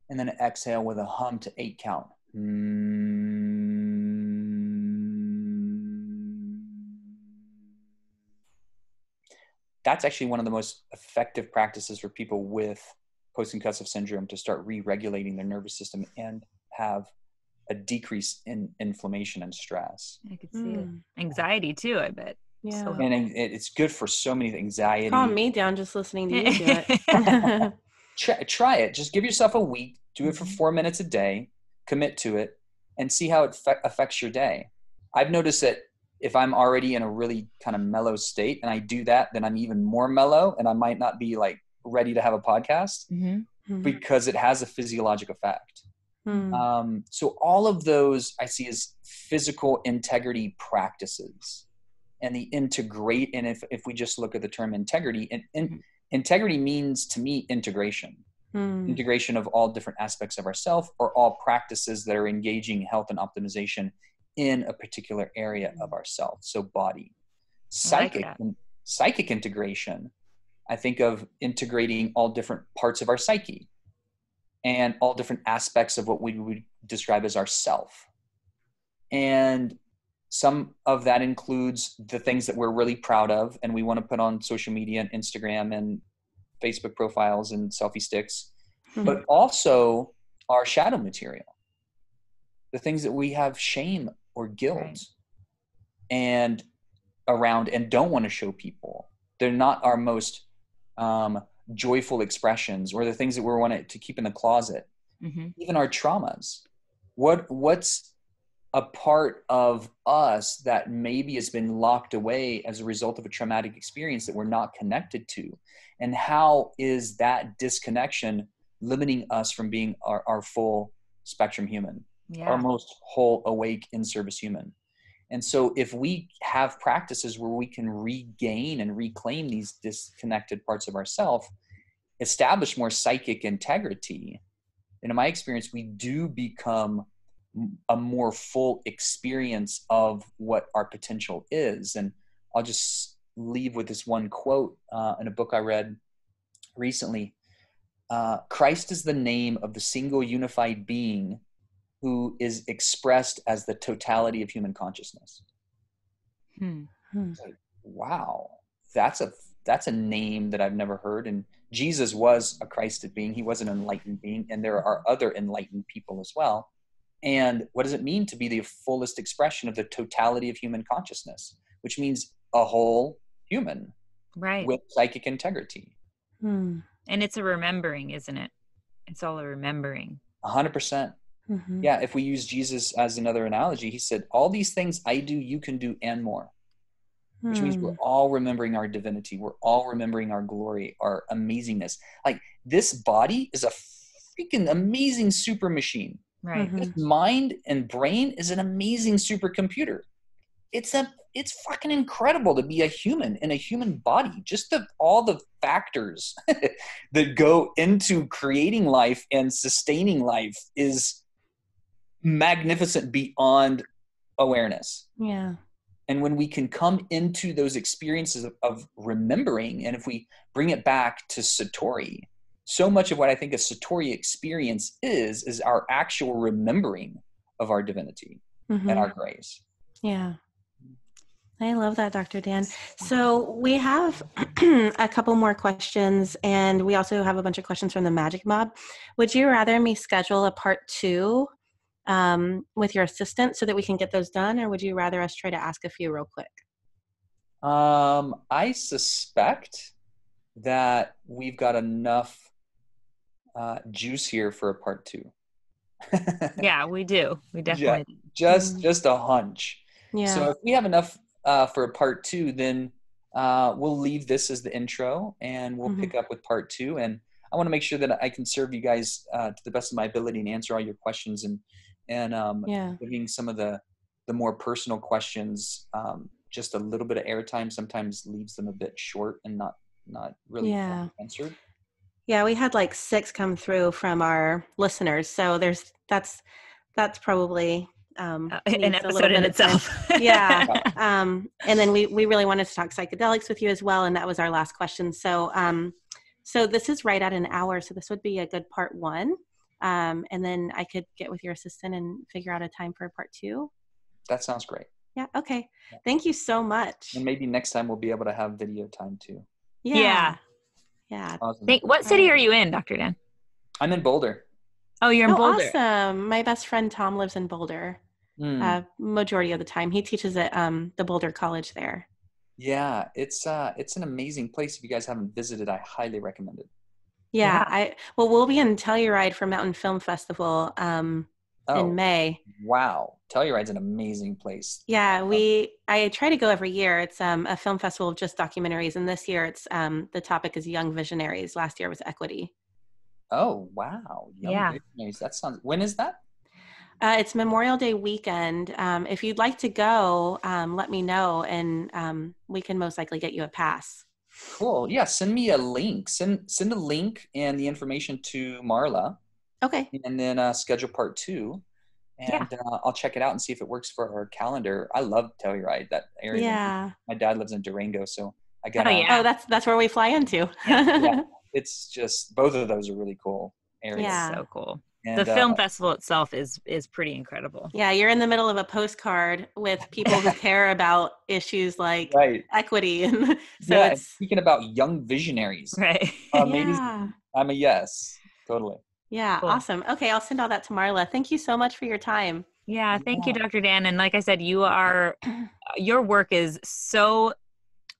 and then exhale with a hum to eight count. Mm. That's actually one of the most effective practices for people with post-concussive syndrome to start re-regulating their nervous system and have a decrease in inflammation and stress. I could see mm. it. Anxiety too, I bet. Yeah. So and it's good for so many anxiety. Calm me down just listening to you do it. try, try, it. Just give yourself a week. Do it for mm-hmm. four minutes a day. Commit to it, and see how it fe- affects your day. I've noticed that if I'm already in a really kind of mellow state and I do that, then I'm even more mellow and I might not be like ready to have a podcast mm-hmm. Mm-hmm. because it has a physiologic effect. Mm. Um, so all of those I see as physical integrity practices and the integrate. And if, if we just look at the term integrity and, and mm-hmm. integrity means to me integration. Hmm. integration of all different aspects of ourself or all practices that are engaging health and optimization in a particular area of ourself so body. Psychic that. psychic integration i think of integrating all different parts of our psyche and all different aspects of what we would describe as ourself. And some of that includes the things that we're really proud of and we want to put on social media and instagram and facebook profiles and selfie sticks Mhm. but also our shadow material. The things that we have shame or guilt Right. and around and don't want to show people. They're not our most um, joyful expressions. Or the things that we want to keep in the closet. Hmm even our traumas. What what's a part of us that maybe has been locked away as a result of a traumatic experience that we're not connected to? And how is that disconnection limiting us from being our, our full spectrum human Yeah. our most whole awake in service human. And so if we have practices where we can regain and reclaim these disconnected parts of ourself establish more psychic integrity and in my experience we do become a more full experience of what our potential is. And i'll just leave with this one quote uh, in a book i read recently. Uh, christ is the name of the single unified being who is expressed as the totality of human consciousness Hmm. wow that's a that's a name that i've never heard and jesus was a christed being he was an enlightened being and there are other enlightened people as well and what does it mean to be the fullest expression of the totality of human consciousness which means a whole human Right. with psychic integrity Hmm. and it's a remembering, isn't it? It's all a remembering. 100% Mhm. yeah if we use jesus as another analogy he said all these things i do you can do and more which means Hmm. we're all remembering our divinity we're all remembering our glory our amazingness like this body is a freaking amazing super machine Right. Mhm. this mind and brain is an amazing supercomputer it's a it's fucking incredible to be a human in a human body just the all the factors that go into creating life and sustaining life is magnificent beyond awareness Yeah. and when we can come into those experiences of, of remembering and if we bring it back to satori so much of what i think a satori experience is is our actual remembering of our divinity Mhm. and our grace Yeah. I love that, Dr. Dan. So we have a couple more questions, and we also have a bunch of questions from the Magic Mob. Would you rather me schedule a part two um, with your assistant so that we can get those done, or would you rather us try to ask a few real quick? um, i suspect that we've got enough uh, juice here for a part two Yeah, we do. We definitely. do. just Mm. just a hunch Yeah. So if we have enough uh, for a part two, then uh, we'll leave this as the intro and we'll Mhm. pick up with part two. And I want to make sure that I can serve you guys uh, to the best of my ability and answer all your questions and and um, yeah. giving some of the the more personal questions um, just a little bit of airtime sometimes leaves them a bit short and not not really Yeah. answered. Yeah, we had like six come through from our listeners, so there's that's that's probably um, Uh, an episode in bit of time. itself. Yeah. um, and then we we really wanted to talk psychedelics with you as well, and that was our last question. So um, so this is right at an hour, so this would be a good part one, um, and then I could get with your assistant and figure out a time for part two. That sounds great. Yeah. Okay. Thank you so much. And maybe next time we'll be able to have video time too. Yeah. Yeah. Yeah. Awesome. Think, what city are you in, Dr. Dan? I'm in Boulder. Oh, you're in Oh, Boulder. awesome! My best friend Tom lives in Boulder. Mm. Uh, majority of the time, he teaches at um, the Boulder College there. Yeah, it's uh it's an amazing place. If you guys haven't visited, I highly recommend it. Yeah, Yeah. I well, we'll be in Telluride for Mountain Film Festival um, Oh, in May. wow. Telluride's an amazing place. Yeah, we I try to go every year. It's um, a film festival of just documentaries, and this year it's um, the topic is young visionaries. Last year was equity. Oh, wow. Young Yeah. Visionaries. That sounds When is that? Uh, it's Memorial Day weekend. Um, if you'd like to go, um, let me know, and um, we can most likely get you a pass. Cool. Yeah, send me a link. Send send a link and the information to Marla, Okay. and then uh, schedule part two. Yeah. And uh, I'll check it out and see if it works for our calendar. I love Telluride, that area. Yeah. My dad lives in Durango, so I got. Oh, yeah. Oh, that's that's where we fly into. Yeah. It's just both of those are really cool areas. Yeah. So cool. And, the film uh, festival itself is is pretty incredible. Yeah, you're in the middle of a postcard with people who care about issues like right. equity, and so yeah. it's Speaking about young visionaries, Right. amazing. yeah, I'm a yes, totally. yeah, Cool. awesome. Okay, I'll send all that to Marla. Thank you so much for your time. Yeah, thank you, Dr. Dan. And like I said, you are your work is so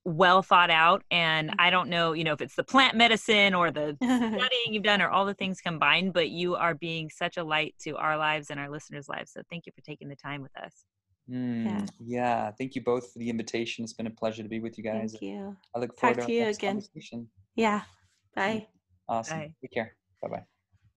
well thought out. And I don't know, you know, if it's the plant medicine or the studying you've done or all the things combined, but you are being such a light to our lives and our listeners' lives. So thank you for taking the time with us. Mm, Yeah. yeah. Thank you both for the invitation. It's been a pleasure to be with you guys. Thank you. I look Talk forward to to, our you next again. Yeah. Bye. Awesome. Bye. Take care. Bye bye.